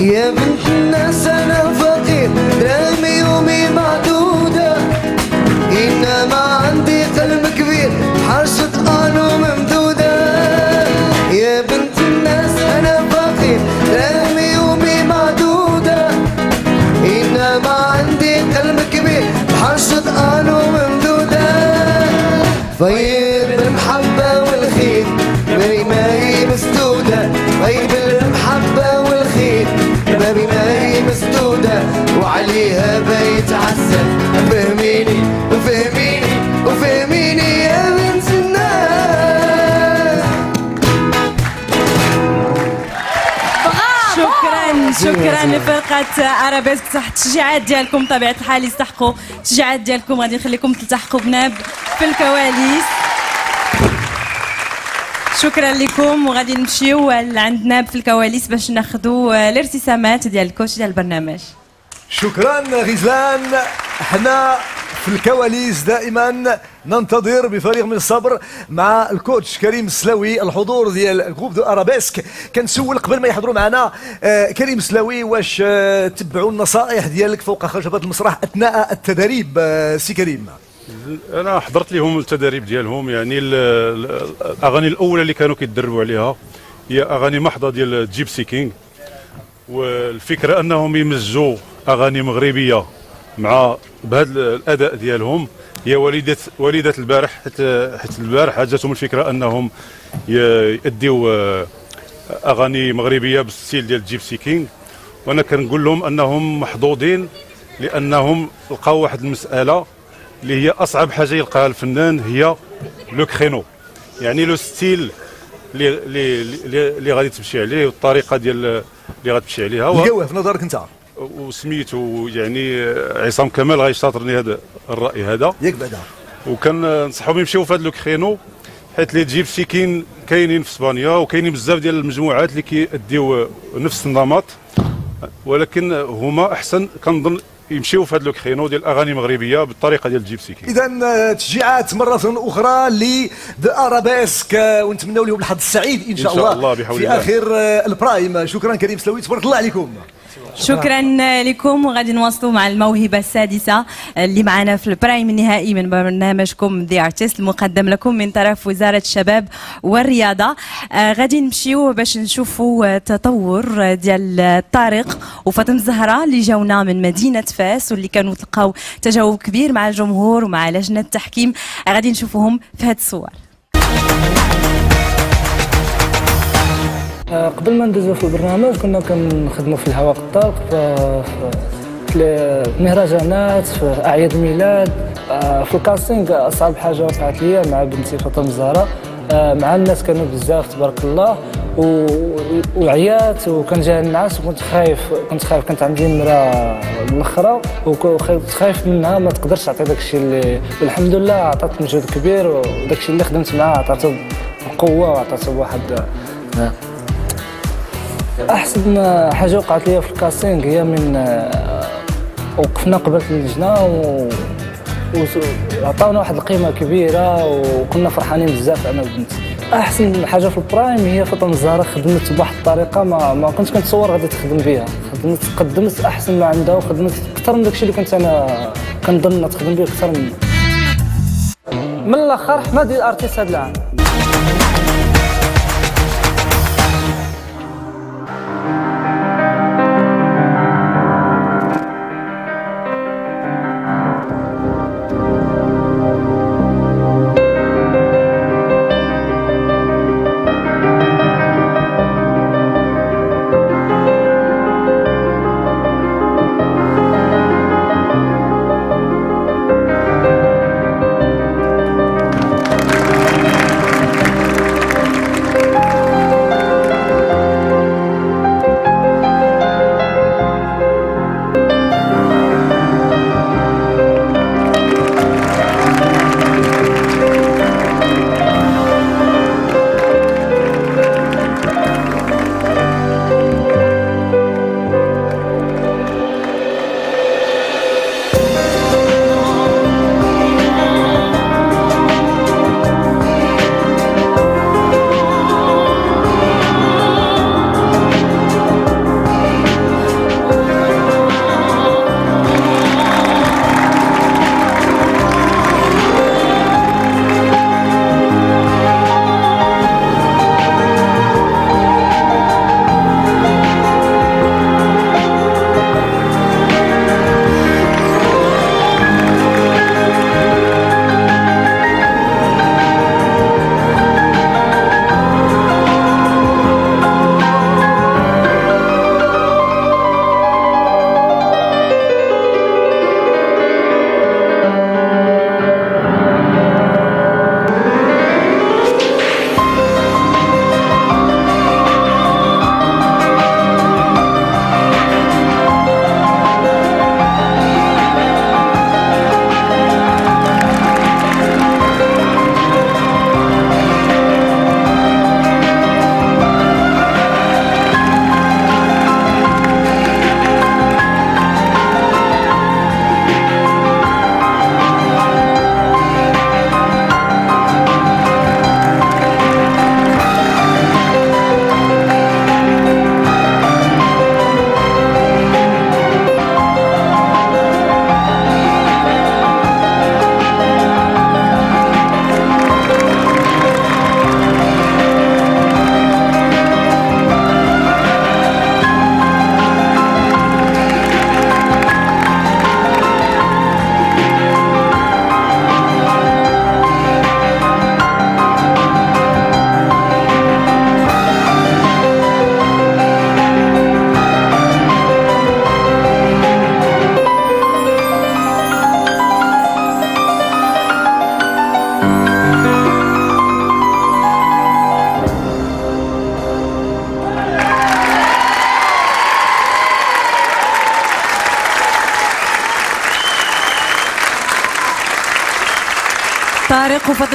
يا شكرا لفرقة ارابيسك تحت التشجيعات ديالكم طبيعة الحال يستحقوا التشجيعات ديالكم. غادي نخليكم تلتحقوا بناب في الكواليس. شكرا لكم. وغادي نمشيو لعند ناب في الكواليس باش ناخذوا الارتسامات ديال الكوتش ديال البرنامج. شكرا غزلان. إحنا في الكواليس دائما. ننتظر بفريق من الصبر مع الكوتش كريم السلاوي الحضور ديال groupe de أرابيسك كنسول قبل ما يحضروا معنا. آه، كريم السلاوي واش آه، تبعوا النصائح ديالك فوق خشبة المسرح أثناء التدريب آه، سي كريم؟ أنا حضرت لهم التدريب ديالهم. يعني ال- ال- الأغاني الأولى اللي كانوا كيتدربوا عليها هي أغاني محضة ديال Gipsy Kings. والفكرة أنهم يمزجوا أغاني مغربية. مع بهذا الأداء ديالهم. هي وليده وليدة البارح حيت حيت البارح جاتهم الفكرة أنهم ي- يأديو آه، أغاني مغربية بال style ديال Gipsy Kings وأنا كنقول لهم أنهم محظوظين لأنهم لقاو واحد المسألة اللي هي أصعب حاجة يلقاها الفنان هي le créneau. يعني le style اللي اللي اللي- غادي تمشي عليه والطريقة ديال اللي غتمشي عليها. الجوه في نظرك أنت. وسميتو يعني عصام كمال غيشاطرني هذا الرأي هذا. ياك بعدا. وكنصحهم يمشيو في هذا le créneau حيت اللي تجيب شي كاين كاينين في إسبانيا وكاينين بزاف ديال المجموعات اللي كيديو نفس النمط. ولكن هما أحسن كنظن يمشيو في هذا le créneau ديال الاغاني المغربيه بالطريقة ديال Gipsy Kings اذا تشجيعات مرة أخرى ل ذا ارابيسك آه، ونتمنوا لهم الحظ السعيد إن شاء إن شاء الله, الله بحول في الله. آخر آه، البرايم. شكرا كريم سلاوي تبارك الله عليكم. شكرا. لكم. وغادي نواصلوا مع الموهبة السادسة اللي معنا في البرايم النهائي من برنامجكم The Artist المقدم لكم من طرف وزارة الشباب والرياضة. آه غادي نمشيو باش نشوفوا تطور ديال طارق وفاطمه الزهراء اللي جاونا من مدينة فاس واللي كانوا تلقاو تجاوب كبير مع الجمهور ومع لجنة التحكيم. غادي نشوفوهم في هذه الصور. قبل ما ندوزو في البرنامج كنا كنخدموا في الهواء الطلق في المهرجانات في أعياد الميلاد آه، في الكاستينغ أصعب حاجة وقعت لي مع بنتي فاطمة الزهراء آه، مع الناس كانوا بزاف تبارك الله و- وعيات وكان جاي النعاس وكنت خايف كنت خايف كانت عندي مرا الأخرى وكنت خايف منها ما تقدرش تعطي داك الشيء اللي والحمد لله عطات مجهود كبير وداك الشيء اللي خدمت معاه عطاته بقوة وعطاته بواحد آه، أحسن حاجة وقعت لي في الكاستينغ هي من آه، وقفنا قبل اللجنة و وعطاونا واحد القيمة كبيرة وكنا فرحانين بزاف أنا وبنتي أحسن حاجة في البرايم هي فاطمه الزهراء خدمت بواحد الطريقة ما ما كنتش كنتصور غادي تخدم بها خدمت قدمت أحسن ما عندها وخدمت أكثر من داكشي اللي كنت أنا كنظن تخدم به أكثر منه من الآخر حمادي الأرتيست هذا العام.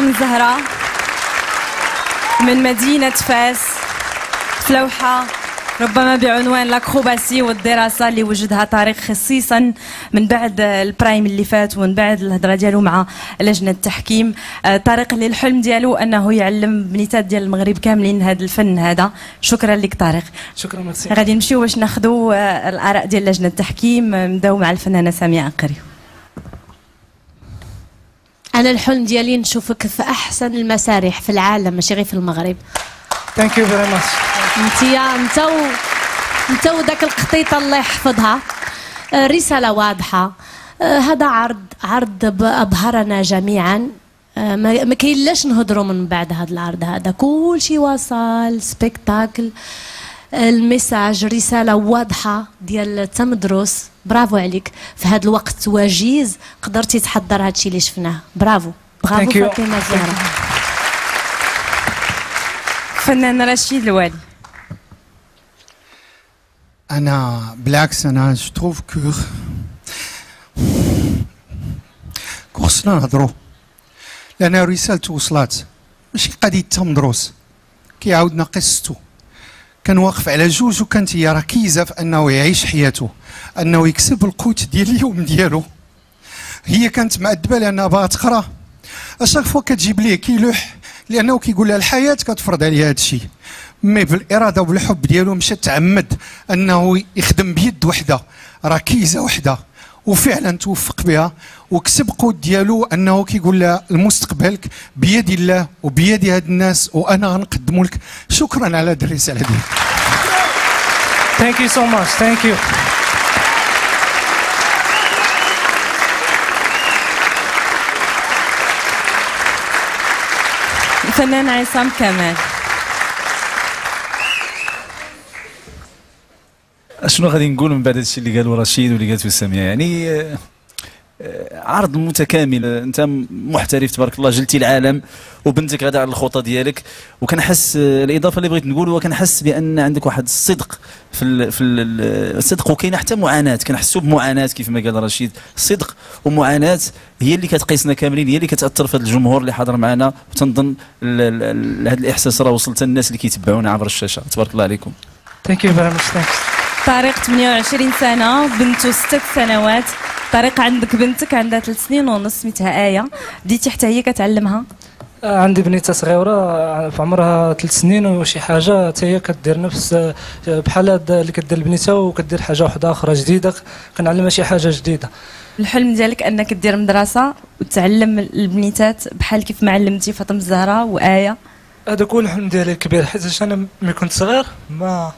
وفاطمه الزهراء من مدينة فاس في لوحه ربما بعنوان l'acrobatie والدراسة اللي وجدها طارق خصيصا من بعد البرايم اللي فات ومن بعد الهضره ديالو مع لجنة التحكيم. آه، طارق اللي الحلم ديالو أنه يعلم بنيتات ديال المغرب كاملين هذا الفن هذا. شكرا لك طارق. شكرا ميرسي. غادي نمشيو باش ناخذوا آه، الآراء ديال لجنة التحكيم. آه، نبداو مع الفنانة ساميه عقري أنا الحلم ديالي نشوفك في أحسن المسارح في العالم ماشي غير في المغرب. Thank you very much أنت يا أنت و... أنت وداك القطيطة الله يحفظها. آه، رسالة واضحة. آه، هذا عرض عرض أبهرنا جميعا. آه، ما ما كاين لاش نهضروا من بعد هذا العرض هذا. كل شيء وصل spectacle. ال message رسالة واضحة ديال تمدروس. برافو عليك. في هذا الوقت وجيز. قدرتي تحضر هذا الشيء اللي شفناه. برافو. برافو. فاطمة الزهراء فنان رشيد الوالي. أنا بالعكس أنا جو تروف كو خصنا نهضروا لأن رسالته وصلات. ماشي قضية تمدروس كيعاودنا قصته كان واقف على جوج وكانت هي ركيزه في أنه يعيش حياته. أنه يكسب القوت ديال اليوم ديالو. هي كانت مأدبه لأنها باغا تقرأ. اشاك فوا كتجيب ليه كيلوح لأنه كيقول لها الحياة كتفرض عليه هذا الشيء. مي بالإرادة وبالحب ديالو مشى تعمد أنه يخدم بيد وحدة ركيزه وحدة وفعلا توفق بها وكسب قوت ديالو أنه كيقول لها المستقبلك بيد الله وبيد هاد الناس وأنا غنقدم لك. شكرا على هاد الرسالة ديالك. Thank you so much thank you الفنان عصام كمال. شنو غادي نقول من بعد هذا الشيء اللي قالوا رشيد واللي قالته ساميه يعني آه، عرض متكامل. آه، انت محترف تبارك الله جلتي العالم وبنتك غادا على الخطى ديالك. وكنحس آه، الإضافة اللي بغيت نقول هو كنحس بأن عندك واحد الصدق في ال في ال الصدق وكاينة حتى معاناة. كنحسوا بمعاناة كيف ما قال رشيد. الصدق ومعاناة هي اللي كتقيسنا كاملين هي اللي كتأثر في هذا الجمهور اللي حاضر معنا. وتنظن هذا الإحساس راه وصل حتى الناس اللي كيتبعونا عبر الشاشة. تبارك الله عليكم. Thank you very much thanks طارق 28 سنة بنته ست سنوات. طارق عندك بنتك عندها ثلاث سنين ونص سميتها آية. بديتي حتى هي كتعلمها؟ آه، عندي بنيته صغيرة آه، في عمرها ثلاث سنين وشي حاجة. حتى هي كدير نفس آه، بحال اللي كدير البنيتة وكدير حاجة واحدة أخرى جديدة. كنعلمها شي حاجة جديدة. الحلم ديالك أنك دير مدرسة وتعلم البنيتات بحال كيف ما علمتي فاطمة الزهراء وآية؟ هذا كل الحلم ديالي الكبير. حيت أنا ملي كنت صغير ما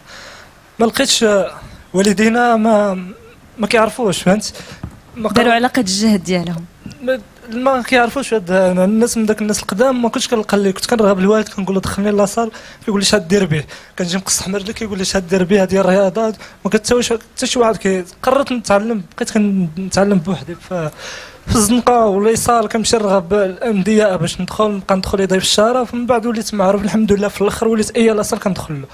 ما لقيتش والدينا ما ما كيعرفوش فهمت؟ داروا علاقة الجهد ديالهم. ما- كيعرفوش هاد الناس من داك الناس القدام ما كنتش كنلقى اللي كنت كنرغب الوالد كنقول له دخلني لاصال كيقول لي شاد دير به. كنجي مقص حمر لك كيقول لي شاد دير به هذه الرياضات ما كتساويش حتى شي واحد قررت نتعلم بقيت كنتعلم بوحدي ف في الزنقة واليسار كنمشي نرغب الأندية باش ندخل نبقى ندخل يدي في الشارع. فمن بعد وليت معروف الحمد لله في الأخر وليت أي لاصال كندخل له.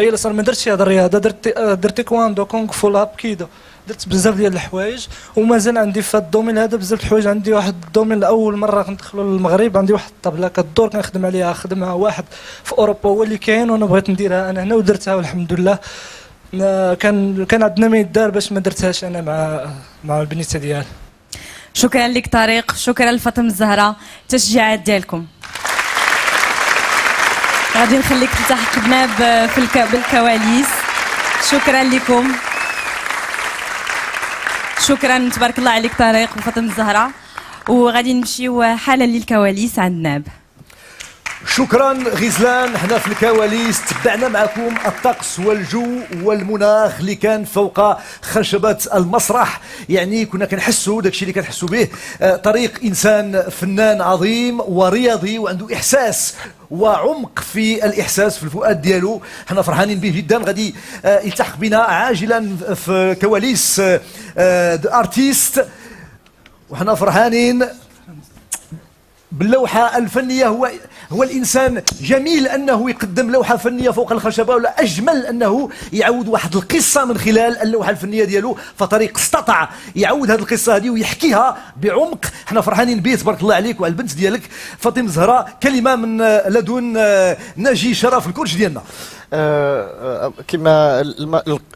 à la salle ما درتش هذه الرياضة درت درت تيكواندو كونغ فو هابكيدو. درت بزاف ديال الحوايج ومازال عندي في ال domaine هذا بزاف الحوايج. عندي واحد ال domaine لأول مرة كندخلو للمغرب عندي واحد الطبلة كدور كنخدم عليها خدمها واحد في أوروبا هو اللي كاين وأنا بغيت نديرها أنا هنا ودرتها والحمد لله آه، كان كان عندنا ما يدار باش ما درتهاش أنا مع مع البنيته ديالي شكرا لك طارق شكرا لفاطمة الزهراء تشجيعات ديالكم. غادي نخليك تلتحق بنا الك... بالكواليس. شكرا لكم. شكرا. تبارك الله عليك طارق وفاطمة الزهراء. وغادي نمشيو حالا للكواليس عند ناب. شكرا غزلان حنا في الكواليس تبعنا معكم الطقس والجو والمناخ اللي كان فوق خشبة المسرح. يعني كنا كنحسوا داكشي اللي كنحسوا به آه، طريق إنسان فنان عظيم ورياضي وعنده إحساس وعمق في الإحساس في الفؤاد ديالو. حنا فرحانين به جدا. غادي آه، يلتحق بنا عاجلا في كواليس ارتيست وحنا فرحانين باللوحة الفنية هو هو الإنسان جميل أنه يقدم لوحة فنية فوق الخشبة ولا أجمل أنه يعود واحد القصة من خلال اللوحة الفنية ديالو فطريق استطاع يعود هذه القصة هذه ويحكيها بعمق. إحنا فرحانين به تبارك الله عليك وعلى البنت ديالك فاطمة الزهراء كلمة من لدن ناجي شرف الكوتش ديالنا. آه، آه، كما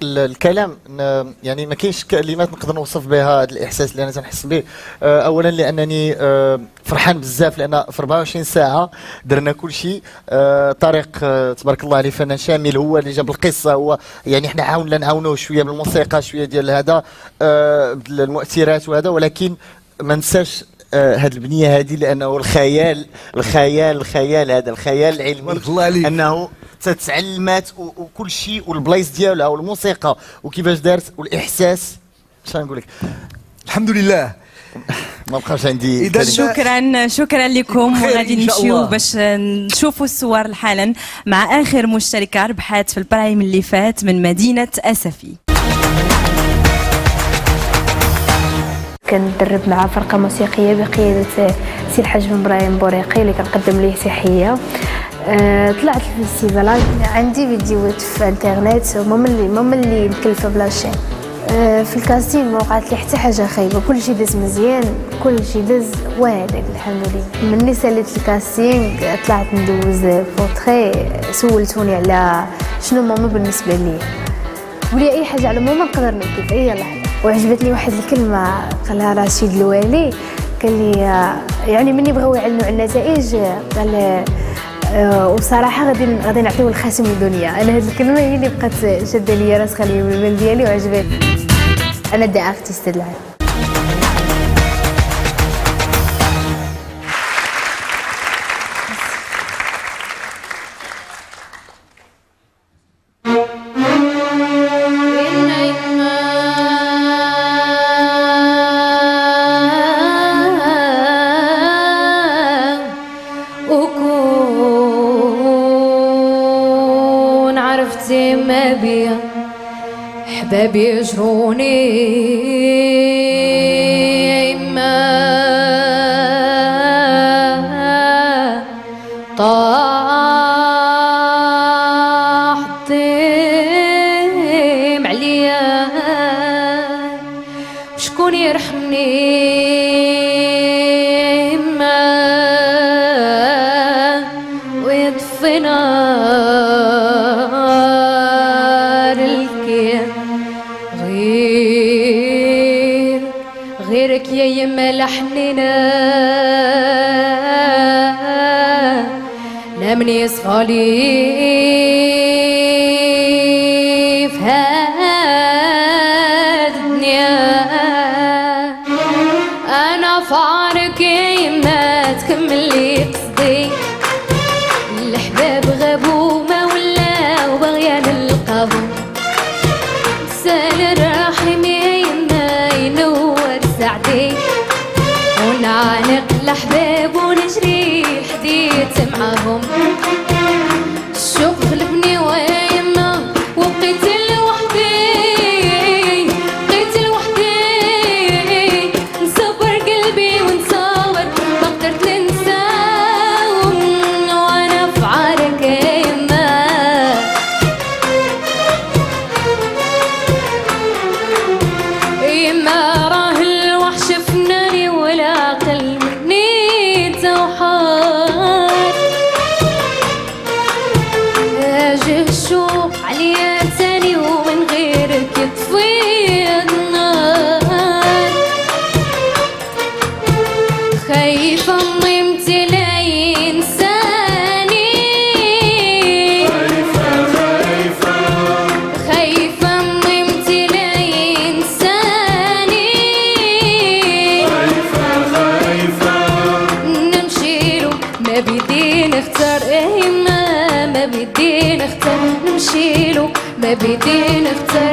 الكلام يعني ما كاينش كلمات نقدر نوصف بها هذا الإحساس اللي أنا تنحس به. آه، اولا لأنني فرحان بزاف لأن في 24 ساعة درنا كل شيء. آه، طارق آه، تبارك الله عليه فنان شامل هو اللي جاب القصة. هو يعني إحنا حاولنا نعاونوه شوية بالموسيقى شوية ديال هذا آه، بالمؤثرات وهذا. ولكن ما نساش آه، هذه البنية هذه لأنه الخيال الخيال الخيال هذا الخيال العلمي. تبارك الله عليك. أنه تتعلمات وكل شيء والبلايص ديالها والموسيقى وكيفاش دارت والإحساس. شنو نقول لك؟ الحمد لله. ما بقاش عندي. شكرا شكرا لكم وغادي نمشيو. باش نشوفوا الصور حالا مع آخر مشتركة ربحت في البرايم اللي فات من مدينة أسفي. كندرب مع فرقة موسيقية بقيادة سي الحاج بن إبراهيم بوريقي اللي كنقدم ليه تحيه آه، طلعت الفيستيفالات عندي فيديوهات في انترنت هما اللي هما اللي مكلفة ب la chaîne في ال casting ما وقعت لي حتى حاجة خايبة. كل شيء داز مزيان كل شيء داز واعر الحمد لله. من اللي ساليت ال casting طلعت ندوز بورتري سولتوني على شنو ماما بالنسبة لي. ولي أي حاجة على ماما نقدر نبكي في أي لحظه وعجبتني واحد الكلمة قالها رشيد الوالي. قال لي آه، يعني مني بغاو يعلنوا على النتائج آه، قال آه، وصراحه غادي غادي نعطيو الخاتم الدنيا أنا هذه الكلمة هي اللي بقات شاده ليا راسخة ليا من ديالي وعجبتني. أنا دي ارتيست العالم وكون عرفتي ما بيا حبابي يجروني نمشيلو ما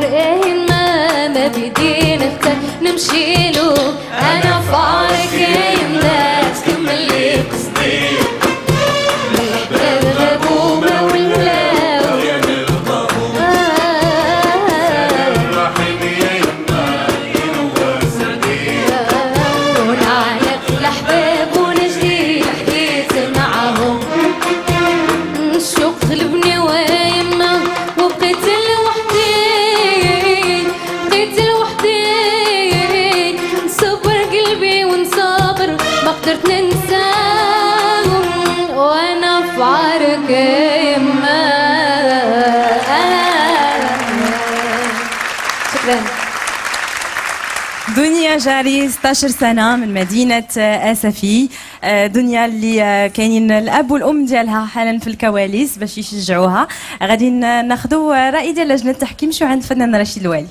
جاري 16 سنة من مدينة أسفي. آه، دنيا اللي آه، كاينين الأب والأم ديالها حالا في الكواليس باش يشجعوها. غادي ناخذوا رأي ديال لجنة التحكيم شو عند الفنان رشيد الوالي.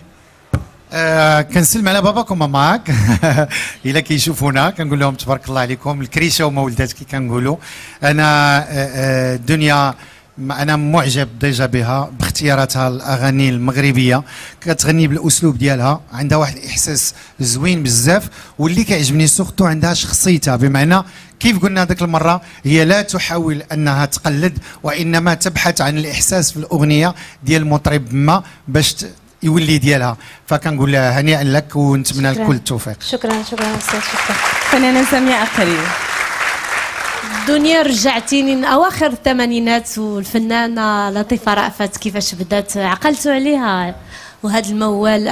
آه كنسلم على باباك وماماك إلا كيشوفونا كنقول لهم تبارك الله عليكم. الكريشه وما ولدات كي كنقولوا. أنا آه آه دنيا أنا معجب déjà بها باختياراتها الأغاني المغربية. كتغني بالأسلوب ديالها عندها واحد الإحساس زوين بزاف واللي كيعجبني سورتو عندها شخصيتها. بمعنى كيف قلنا ذيك المرة هي لا تحاول أنها تقلد وإنما تبحث عن الإحساس في الأغنية ديال مطرب ما باش يولي ديالها. فكنقول لها هنيئا لك ونتمنى لك. كل التوفيق. شكرا شكرا أستاذ شكرا. فنانة سامية أقري دنيا رجعتيني من أواخر الثمانينات والفنانة لطيفة رأفت كيفاش بدات عقلت عليها. وهذا الموال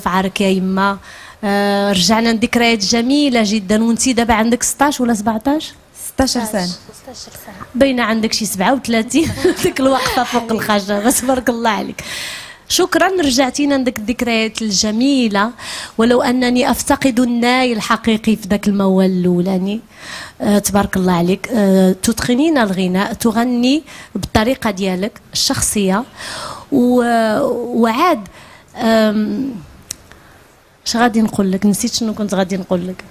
في عارك يا يما آه، رجعنا لذكريات جميلة جدا. وانت دابا عندك 16 ولا 17 16 سنه 16 سنه باينه عندك شي 37 ديك الوقفة فوق الخشبه تبارك الله عليك. شكرا رجعتينا عندك الذكريات الجميلة. ولو أنني أفتقد الناي الحقيقي في ذاك الموال الأولاني. آه تبارك الله عليك. آه تتقنين الغناء تغني بالطريقة ديالك الشخصية. و... وعاد اش غادي نقول لك؟ نسيت شنو كنت غادي نقول لك.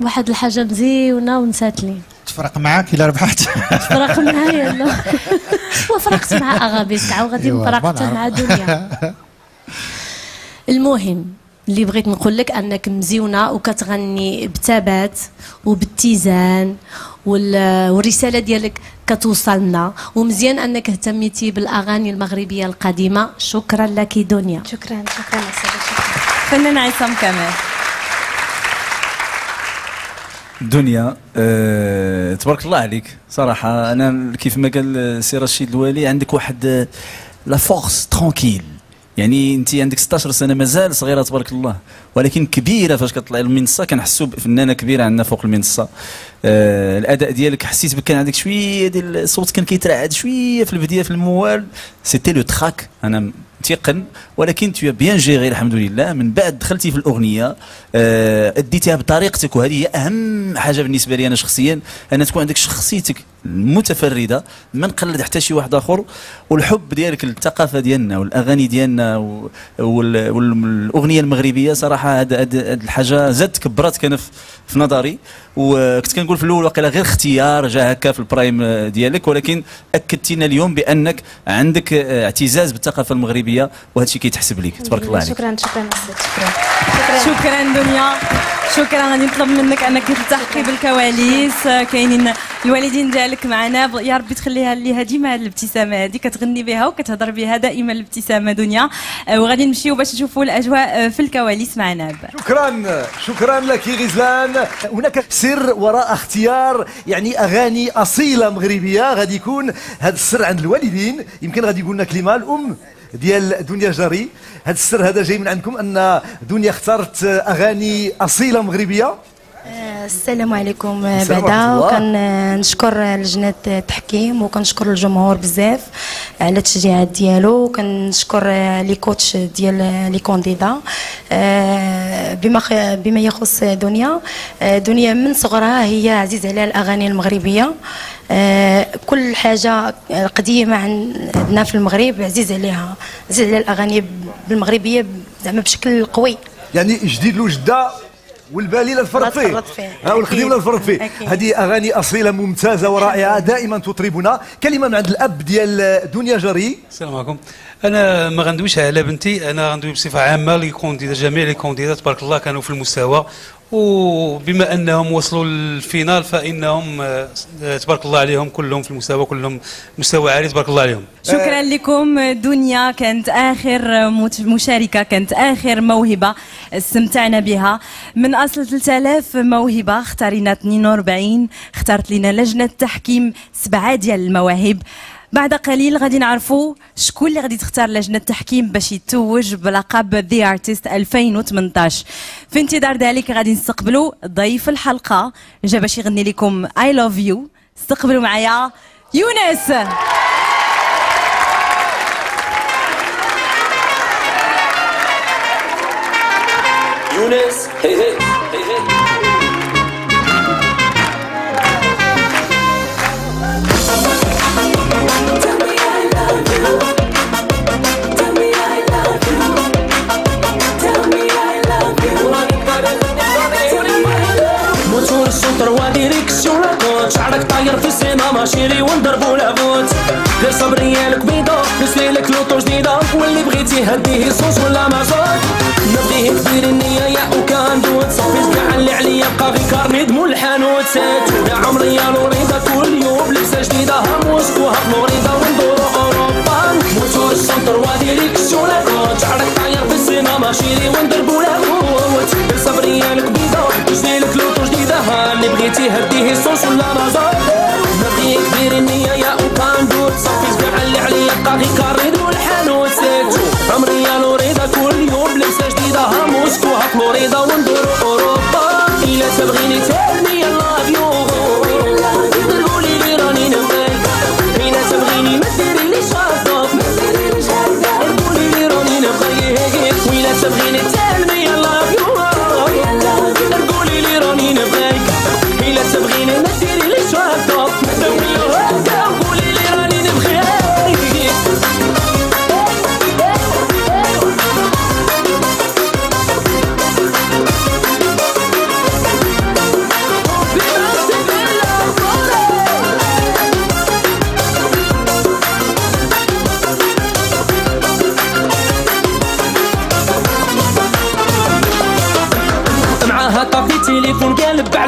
واحد الحاجة مزيونة ونسات لي تفرق معاك الا ربحت فرق معايا لا وفرقت مع اغابيس عاود غادي إيوا، نفرق حتى. مع دنيا. المهم اللي بغيت نقول لك أنك مزيونة وكتغني بثبات وباتزان وال- والرسالة ديالك كتوصلنا. ومزيان أنك اهتميتي بالأغاني المغربية القديمة. شكرا لك دنيا. شكرا شكرا أستاذ شكرا. فنان عصام كمال. دنيا أه تبارك الله عليك. صراحة أنا كيف ما قال السي رشيد الوالي عندك واحد la force tranquille يعني انت عندك 16 سنة مازال صغيرة تبارك الله. ولكن كبيرة فاش كطلع المنصة كنحسوا بفنانة كبيرة عندنا فوق المنصة. آه الأداء ديالك حسيت بك كان عندك شوية ديال الصوت كان كيترعد شوية في البداية في الموال. c'était le trac أنا تيقن ولكن t'as bien géré الحمد لله. من بعد دخلتي في الأغنية آه، اديتها بطريقتك وهذه هي أهم حاجة بالنسبة لي أنا شخصيا. ان تكون عندك شخصيتك المتفردة ما نقلد حتى شي واحد آخر والحب ديالك للثقافة ديالنا والأغاني ديالنا والأغنية المغربية صراحة هاد هاد الحاجة زاد كبرات أنا في في نظري. وكنت كنقول في الأول واقيلا غير اختيار جا هكا في البرايم ديالك ولكن أكدتينا اليوم بأنك عندك اعتزاز بالثقافة المغربية وهذا الشيء كيتحسب لك تبارك الله عليك. شكرا شكرا أستاذ. شكرا. شكرا. دنيا شكرا غادي نطلب منك أنك تلتحقي بالكواليس. آه، كاينين الوالدين ديالك معنا. يا ربي تخليها ليها ديما هاد الابتسامة هذه كتغني بها وكتهضر بها دائما الابتسامة دنيا. آه، وغادي نمشيو باش نشوفوا الأجواء آه، في الكواليس معنا. شكرا شكرا لك غزلان. هناك سر وراء اختيار يعني أغاني أصيلة مغربية غادي يكون. هذا السر عند الوالدين. يمكن غادي يقول لنا كلمة الأم. ديال دنيا جاري. هذا السر هذا جاي من عندكم أن دنيا اختارت أغاني أصيلة مغربية. السلام عليكم السلام بعدا. وكنشكر لجنة التحكيم وكنشكر الجمهور بزاف على التشجيعات ديالو. وكنشكر لي كوتش ديال لي كونديدا آه، بما بما يخص دنيا آه، دنيا من صغرها هي عزيز عليها الأغاني المغربية. آه، كل حاجة قديمة عندنا في المغرب عزيز عليها عزيز عليها الأغاني بالمغربية زعما بشكل قوي. يعني جديد له جده والبالي لا فيه. تفرط فيه. ها والقديم. لا الفرق فيه. هذه أغاني أصيلة ممتازة ورائعة دائما تطربنا. كلمة من عند الأب ديال دنيا جري. السلام عليكم. أنا ما غندويش على بنتي أنا غندوي بصفة عامة. لي كونديدا جميع لي كونديدا تبارك الله كانوا في المستوى. وبما أنهم وصلوا للفينال فإنهم آه، تبارك الله عليهم كلهم في المستوى كلهم مستوى عالي تبارك الله عليهم. شكرا لكم. دنيا كانت آخر مشاركة كانت آخر موهبة استمتعنا بها. من أصل 3000 موهبة اختارينا 42 اختارت لنا لجنة تحكيم سبعة ديال المواهب. بعد قليل غادي نعرفوا شكون اللي غادي تختار لجنة التحكيم باش يتوج بلقب The Artist 2018 في انتظار ذلك غادي نستقبلوا ضيف الحلقة. جا باش يغني لكم I love you استقبلوا معايا يونس. يونس. شعرك طاير في السينما شيري ونضربو لافوت غير صبرية الكبيضة نسلي لك لوطو جديدة. واللي بغيتي هديه صوص ولا مازوت نبغيه كبير النية يا وكان دوت. صافي كاع اللي عليا بقى غير كارني دمو الحانوت. يا عمري لوريدا كل يوم لبسة جديدة. ها موسكو ها فلوريدا وندورو أوروبا. موتور السونتر وديريكسيون لاكوت شعرك طاير في السينما شيري ونضربو لافوت غير صبرية لك اللي بغيتي هديه صوص ولا مازوت نبغيه كبير النية يا وكان دوت صافي كاع اللي عليا بقى غير كارني دمو الحانوت سات عمري يا لوريدا كل يوم لبسة جديدة. ها موسكو ها فلوريدا وندورو أوروبا. إلا تبغيني تهني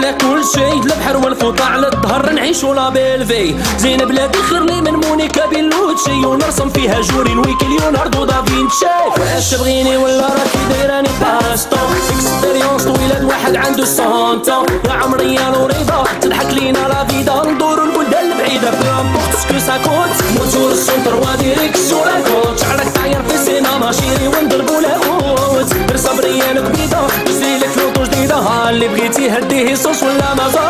على كل شيء البحر والفوطة على الظهر نعيشو لا بيلفي زينب بلادي خير لي من مونيكا بيلوتشي ونرسم فيها جوري نويك ليوناردو دافينشي. واش تبغيني ولا راكي دايراني باستو اكسبيريونس طويلة واحد عنده سونتو يا عمري يا لوريدا تضحك لينا لا فيدا ندورو البلدان البعيدة بامبورت سكو ساكوت. موتور السونتر وديريكسيون لاكوت شعرك طاير في السينما شيري ونضربو لاوت بغيتي هديه صوص ولا مازال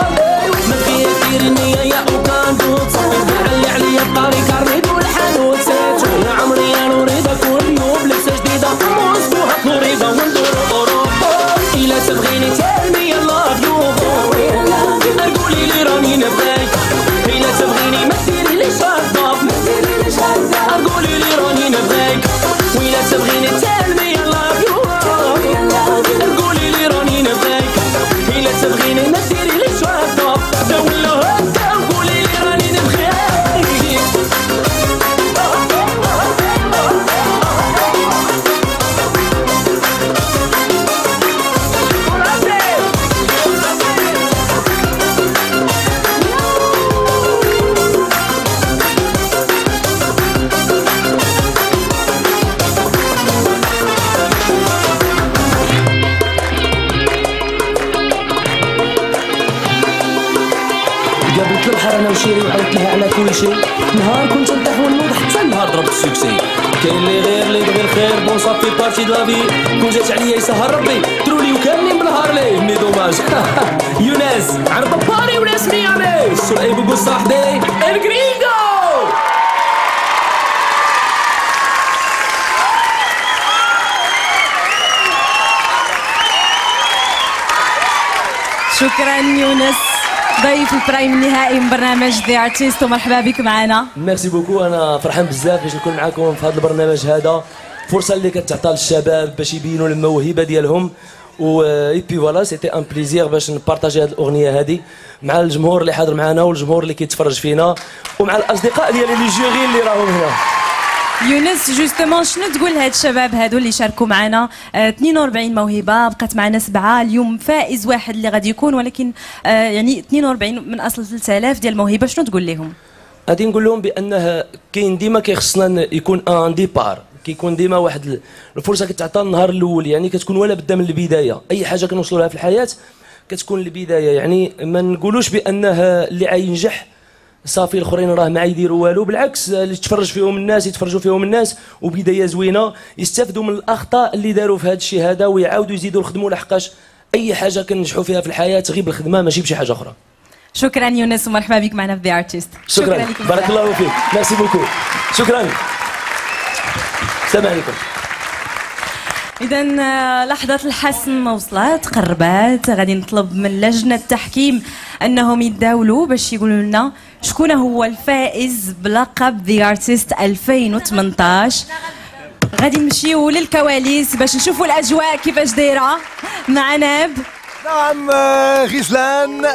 شيء نهار كنت نطيح ونوض حتى النهار ضربت السوكسي كاين اللي غير اللي يبغي الخير بون صافي بارتي دو لافي كون جات عليا يسهر ربي. ترولي وكاملين بالنهار ليه مي دوماج. يونس عرض باري وناس ميامي سرعي بوكو صاحبي شكرا يونس. ضيف ال prime النهائي من برنامج The Artist ومرحبا بك معنا. merci beaucoup أنا فرحان بزاف باش نكون معكم في هذا البرنامج هذا. فرصة اللي كتعطى للشباب باش يبينوا الموهبة ديالهم. و et puis voilà c'était un plaisir باش نبارطاجي هذه الأغنية هذه مع الجمهور اللي حاضر معنا والجمهور اللي كيتفرج فينا ومع الأصدقاء ديالي les jurys اللي راهم هنا. يونس justement شنو تقول لهاد الشباب هادو اللي شاركوا معنا آه 42 موهبة بقات معنا سبعة اليوم فائز واحد اللي غادي يكون ولكن آه يعني 42 من أصل 3000 ديال الموهبه شنو تقول لهم؟ غادي نقول لهم بأنه كاين ديما كيخصنا يكون ان ديبار كيكون ديما واحد ال- الفرصة كتعطى النهار الأول يعني كتكون ولا بدا من البداية. أي حاجة كنوصلوا لها في الحياة كتكون البداية يعني ما نقولوش بأنه اللي عينجح صافي الاخرين راه ما يديروا والو. بالعكس اللي تفرج فيهم الناس يتفرجوا فيهم الناس وبداية زوينة يستافدوا من الأخطاء اللي داروا في هذا الشيء هذا ويعاودوا يزيدوا يخدموا لحقاش أي حاجة كنجحوا فيها في الحياة غير بالخدمة ماشي بشي حاجة أخرى. شكرا يونس ومرحبا بك معنا في The Artist شكرا, لكم بارك. الله فيك. merci beaucoup شكرا. السلام عليكم. اذا لحظة الحسم وصلت قربات غادي نطلب من لجنة التحكيم أنهم يتداولوا باش يقولوا لنا شكون هو الفائز بلقب The Artist 2018 غادي نمشيو للكواليس باش نشوفوا الأجواء كيفاش دايرة. مع ناب. نعم آه، غزلان.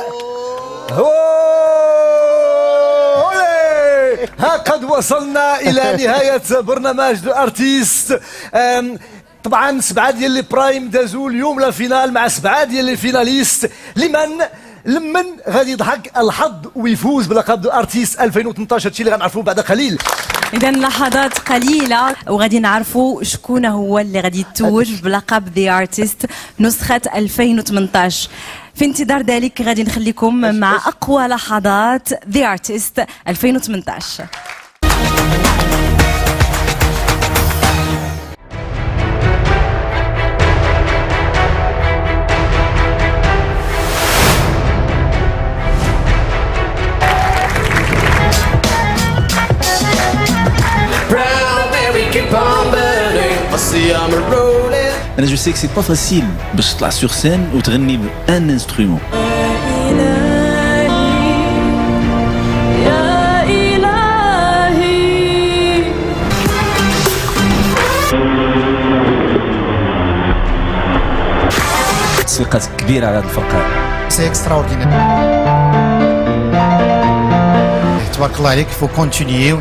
ها قد وصلنا إلى نهاية برنامج The Artist أم، طبعا سبعة ديال les primes دازوا اليوم la finale مع سبعة ديال les finalistes. لمن؟ لمن غادي يضحك الحظ ويفوز بلقب Artist 2018 هادشي اللي غنعرفوه بعد قليل. اذا لحظات قليلة وغادي نعرفوا شكون هو اللي غادي يتوج بلقب The Artist نسخة 2018 في انتظار ذلك غادي نخليكم مع أقوى لحظات The Artist 2018 أنا je sais que c'est pas facile باش تطلع sur scène وتغني sans instrument يا إلهي ثقة كبيرة على هذه الفرقة c'est extra تبارك الله عليك faut continuer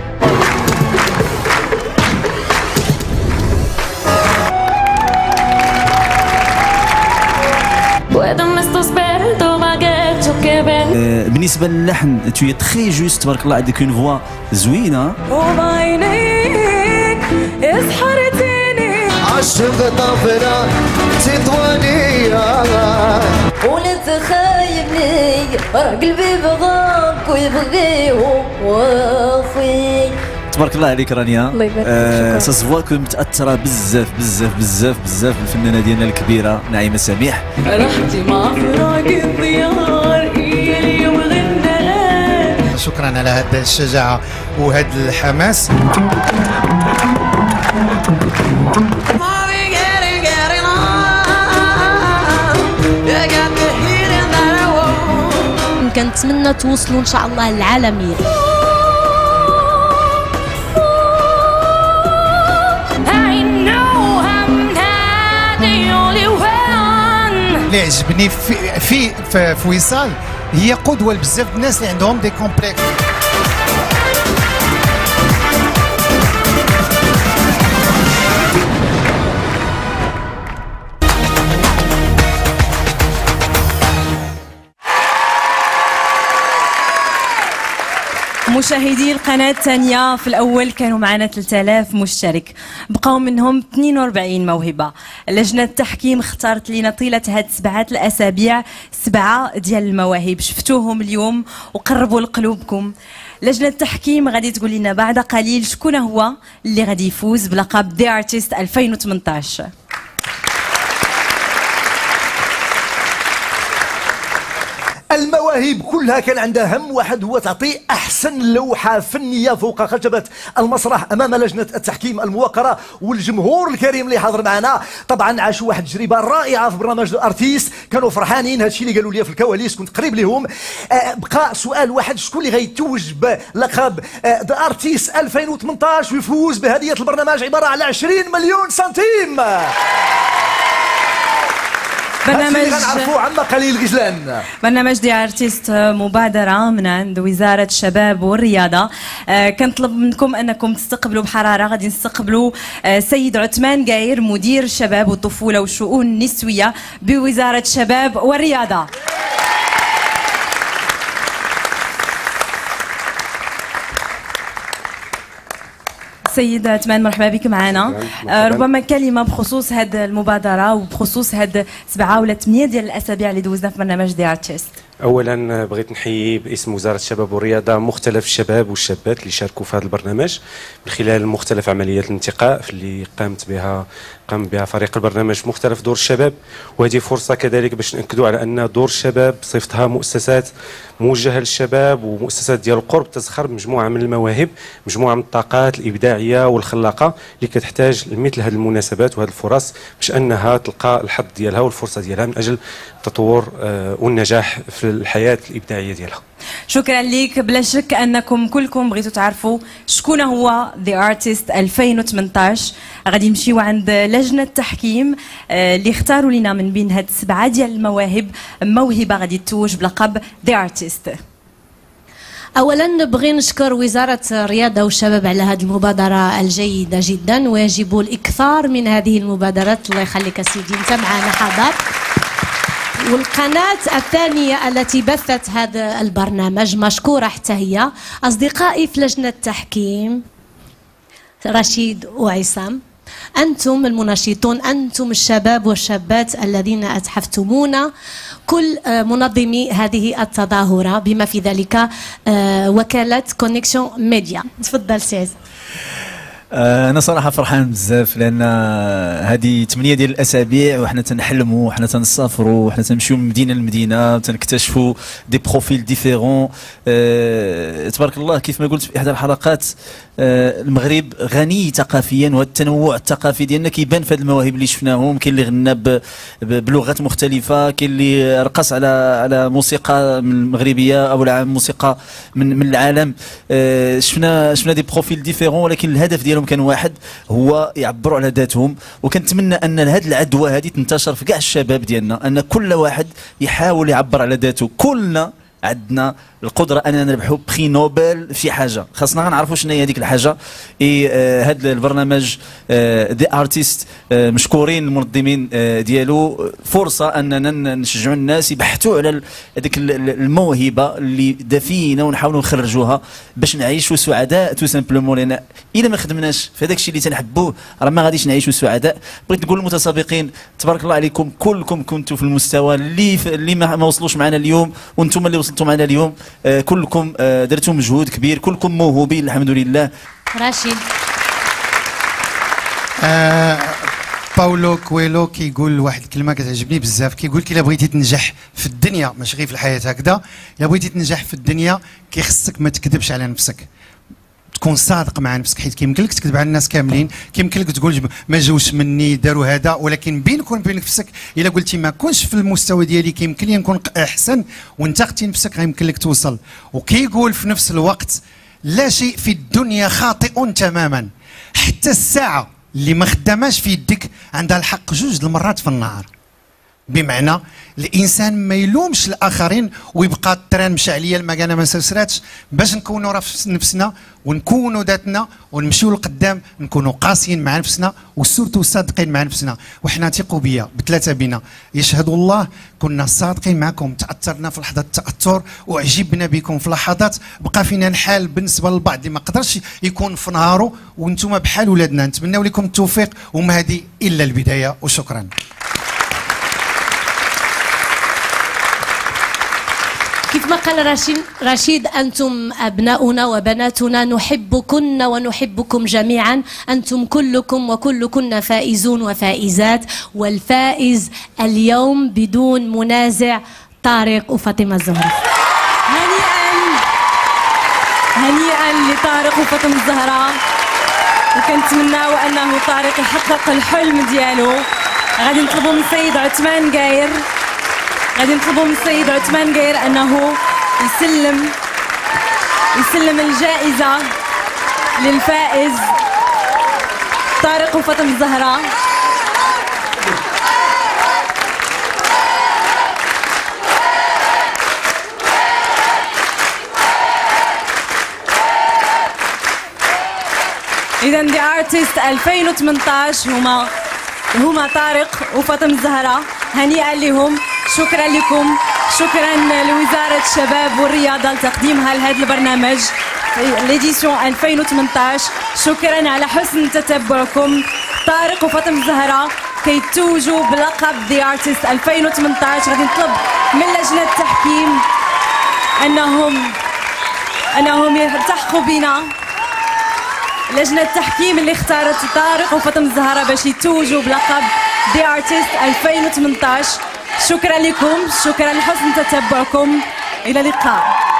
ven بالنسبة للحن تو تري جوست تبارك الله عندك اون فوا زوينة. وبعينيك اسحرتني عشق طفرة تطوانية. ولا تخايبني راه قلبي بغاك ويبغيه واخوي تبارك الله عليك رانيا. الله يبارك فيك، آه شكراً. سا كو متأثرة بزاف بزاف بزاف بزاف بالفنانة ديالنا الكبيرة نعيمة سميح. رحتي مع فراق الديار. شكرا على هذه الشجاعة وهذا الحماس. كنتمنى توصلوا إن شاء الله للعالميه اللي عجبني في في في, في وصال هي قدوة لبزاف الناس اللي عندهم دي كومبلكس مشاهدي القناة الثانية. في الأول كانوا معنا 3000 مشترك. بقاو منهم 42 موهبة. لجنة التحكيم اختارت لنا طيلة هاد سبعة الأسابيع سبعة ديال المواهب. شفتوهم اليوم وقربوا لقلوبكم. لجنة التحكيم غادي تقول لنا بعد قليل شكون هو اللي غادي يفوز بلقب The Artist 2018 المواهب كلها كان عندها هم واحد هو تعطي أحسن لوحة فنية فوق خشبة المسرح أمام لجنة التحكيم الموقرة والجمهور الكريم اللي حاضر معنا. طبعا عاشوا واحد التجربه رائعة في برنامج The Artist. كانوا فرحانين. هادشي اللي قالوا لي في الكواليس كنت قريب لهم آه بقى سؤال واحد شكون اللي غيتوج بلقب The Artist 2018 ويفوز بهدية البرنامج عبارة على 20 مليون سنتيم؟ برنامج- غنعرفوه عما قليل غزلان برنامج The Artist مبادرة من عند وزارة الشباب والرياضة. آه، كنطلب منكم أنكم تستقبلوا بحرارة. غادي نستقبلوا آه، سيد عثمان قاير مدير الشباب والطفولة والشؤون النسوية بوزارة الشباب والرياضة. سيد عثمان مرحبا بك معنا. آه، ربما كلمة بخصوص هذه المبادرة وبخصوص هاد سبعة ولا ثمانية ديال الأسابيع اللي دوزنا في برنامج دي ارتيست اولا بغيت نحيي باسم وزارة الشباب والرياضة مختلف الشباب والشابات اللي شاركوا في هذا البرنامج من خلال مختلف عمليات الانتقاء اللي قامت بها قام بها فريق البرنامج في مختلف دور الشباب. وهذه فرصة كذلك باش نأكدوا على أن دور الشباب صفتها مؤسسات موجهة للشباب ومؤسسات ديال القرب تزخر بمجموعة من المواهب مجموعة من الطاقات الإبداعية والخلاقة اللي كتحتاج لمثل هذه المناسبات وهذه الفرص باش أنها تلقى الحظ ديالها والفرصة ديالها من أجل التطور آه، والنجاح في الحياة الإبداعية ديالها. شكرا ليك. بلا شك أنكم كلكم بغيتوا تعرفوا شكون هو The Artist 2018 غادي نمشيو عند لجنة التحكيم آه، اللي اختاروا لنا من بين هاد السبعة ديال المواهب موهبة غادي تتوج بلقب The Artist اولا نبغي نشكر وزارة الرياضة والشباب على هذه المبادرة الجيدة جدا ويجب الإكثار من هذه المبادرات. الله يخليك سيدي أنت معنا حاضر والقناة الثانية التي بثت هذا البرنامج مشكورة حتى هي أصدقائي في لجنة التحكيم رشيد وعصام. أنتم المنشطون أنتم الشباب والشابات الذين أتحفتمونا. كل آه، منظمي هذه التظاهرة بما في ذلك آه، وكالة Connexion Media تفضل سي آه، أنا صراحة فرحان بزاف لأن هذه ثمانيه ديال الأسابيع وحنا تنحلموا وحنا تنسافروا وحنا تنمشيو من مدينة لمدينة تنكتشفوا des profils différents. أه تبارك الله كيف ما قلت في إحدى الحلقات المغرب غني ثقافيا وهذا التنوع الثقافي ديالنا كيبان في هذه المواهب اللي شفناهم. كاين اللي غنى بلغات مختلفة كاين اللي رقص على على موسيقى من المغربية أو موسيقى من من العالم. أه شفنا شفنا des profils différents ولكن الهدف ديالهم كان واحد هو يعبروا على ذاتهم. وكنتمنى أن هذه العدوى هذه تنتشر في كاع الشباب ديالنا أن كل واحد يحاول يعبر على ذاته. كلنا عندنا القدرة أننا نربحوا prix Nobel في حاجة. خاصنا نعرفوا شنو هي هذيك الحاجة. إي هذا البرنامج The Artist مشكورين المنظمين آه، ديالو. فرصة أننا نشجعوا الناس يبحثوا على هذيك ال- ال- الموهبة اللي دفينه ونحاولوا نخرجوها باش نعيشوا سعداء tout simplement. لأن إلا ما خدمناش في هذاك الشيء اللي تنحبوه راه ما غاديش نعيشوا سعداء. بغيت نقول للمتسابقين تبارك الله عليكم كلكم كنتوا في المستوى اللي اللي ما وصلوش معنا اليوم وأنتم اللي وصلتوا معنا اليوم. آه، كلكم آه، درتوا مجهود كبير كلكم موهوبين الحمد لله. رشيد آه باولو كويلو كيقول واحد الكلمة كتعجبني بزاف. كيقول كي إلا بغيتي تنجح في الدنيا ماشي غير في الحياة هكذا إلا بغيتي تنجح في الدنيا كيخصك ما تكذبش على نفسك. تكون صادق مع نفسك حيت كيمكن لك تكذب على الناس كاملين كيمكن لك تقول ما جاوش مني داروا هذا. ولكن بينك وبين نفسك إلا قلتي ما كنتش في المستوى ديالي كيمكن لي نكون أحسن وانتقدتي نفسك غيمكن لك توصل. وكيقول في نفس الوقت لا شيء في الدنيا خاطئ تماما. حتى الساعة اللي ما خداماش في يدك عندها الحق جوج المرات في النهار. بمعنى الإنسان ما يلومش الآخرين ويبقى التران مشى عليا المكانة ما سرسراتش باش نكونوا راه نفسنا ونكونوا ذاتنا ونمشيو لقدام نكونوا قاسيين مع نفسنا وسورتو صادقين مع نفسنا. وحنا ثقوا بيا بثلاثة بينا. يشهد الله كنا صادقين معكم تأثرنا في لحظة التأثر وعجبنا بكم في لحظات. بقى فينا الحال بالنسبة للبعض اللي ما قدرش يكون في نهاره وأنتم بحال ولادنا. نتمنى لكم التوفيق وما هذه إلا البداية وشكرا. كيف ما قال رشيد, رشيد أنتم أبناؤنا وبناتنا نحبكن ونحبكم جميعا. أنتم كلكم وكلكن فائزون وفائزات. والفائز اليوم بدون منازع طارق وفاطمة الزهرة هنيئا هنيئا لطارق وفاطمة الزهراء وكنتمناو أنه طارق يحقق الحلم ديالو. غادي نطلبوا من السيد عثمان قاير غادي نطلبوا من السيد عثمان قاير أنه يسلم يسلم الجائزة للفائز طارق وفاطمة الزهراء. اذا دي ارتست 2018 هما هما طارق وفاطمة الزهراء. هنيئا لهم. شكرا لكم. شكرا لوزارة الشباب والرياضة لتقديمها لهذا البرنامج. l'édition 2018 شكرا على حسن تتبعكم. طارق وفاطمة الزهراء كي يتوجوا بلقب The Artist 2018 غادي نطلب من لجنة التحكيم انهم أنهم يلتحقوا بنا. لجنة التحكيم اللي اختارت طارق وفاطمة الزهراء باش يتوجوا بلقب ذا ارتست 2018 شكرا لكم شكرا لحسن تتبعكم. إلى اللقاء.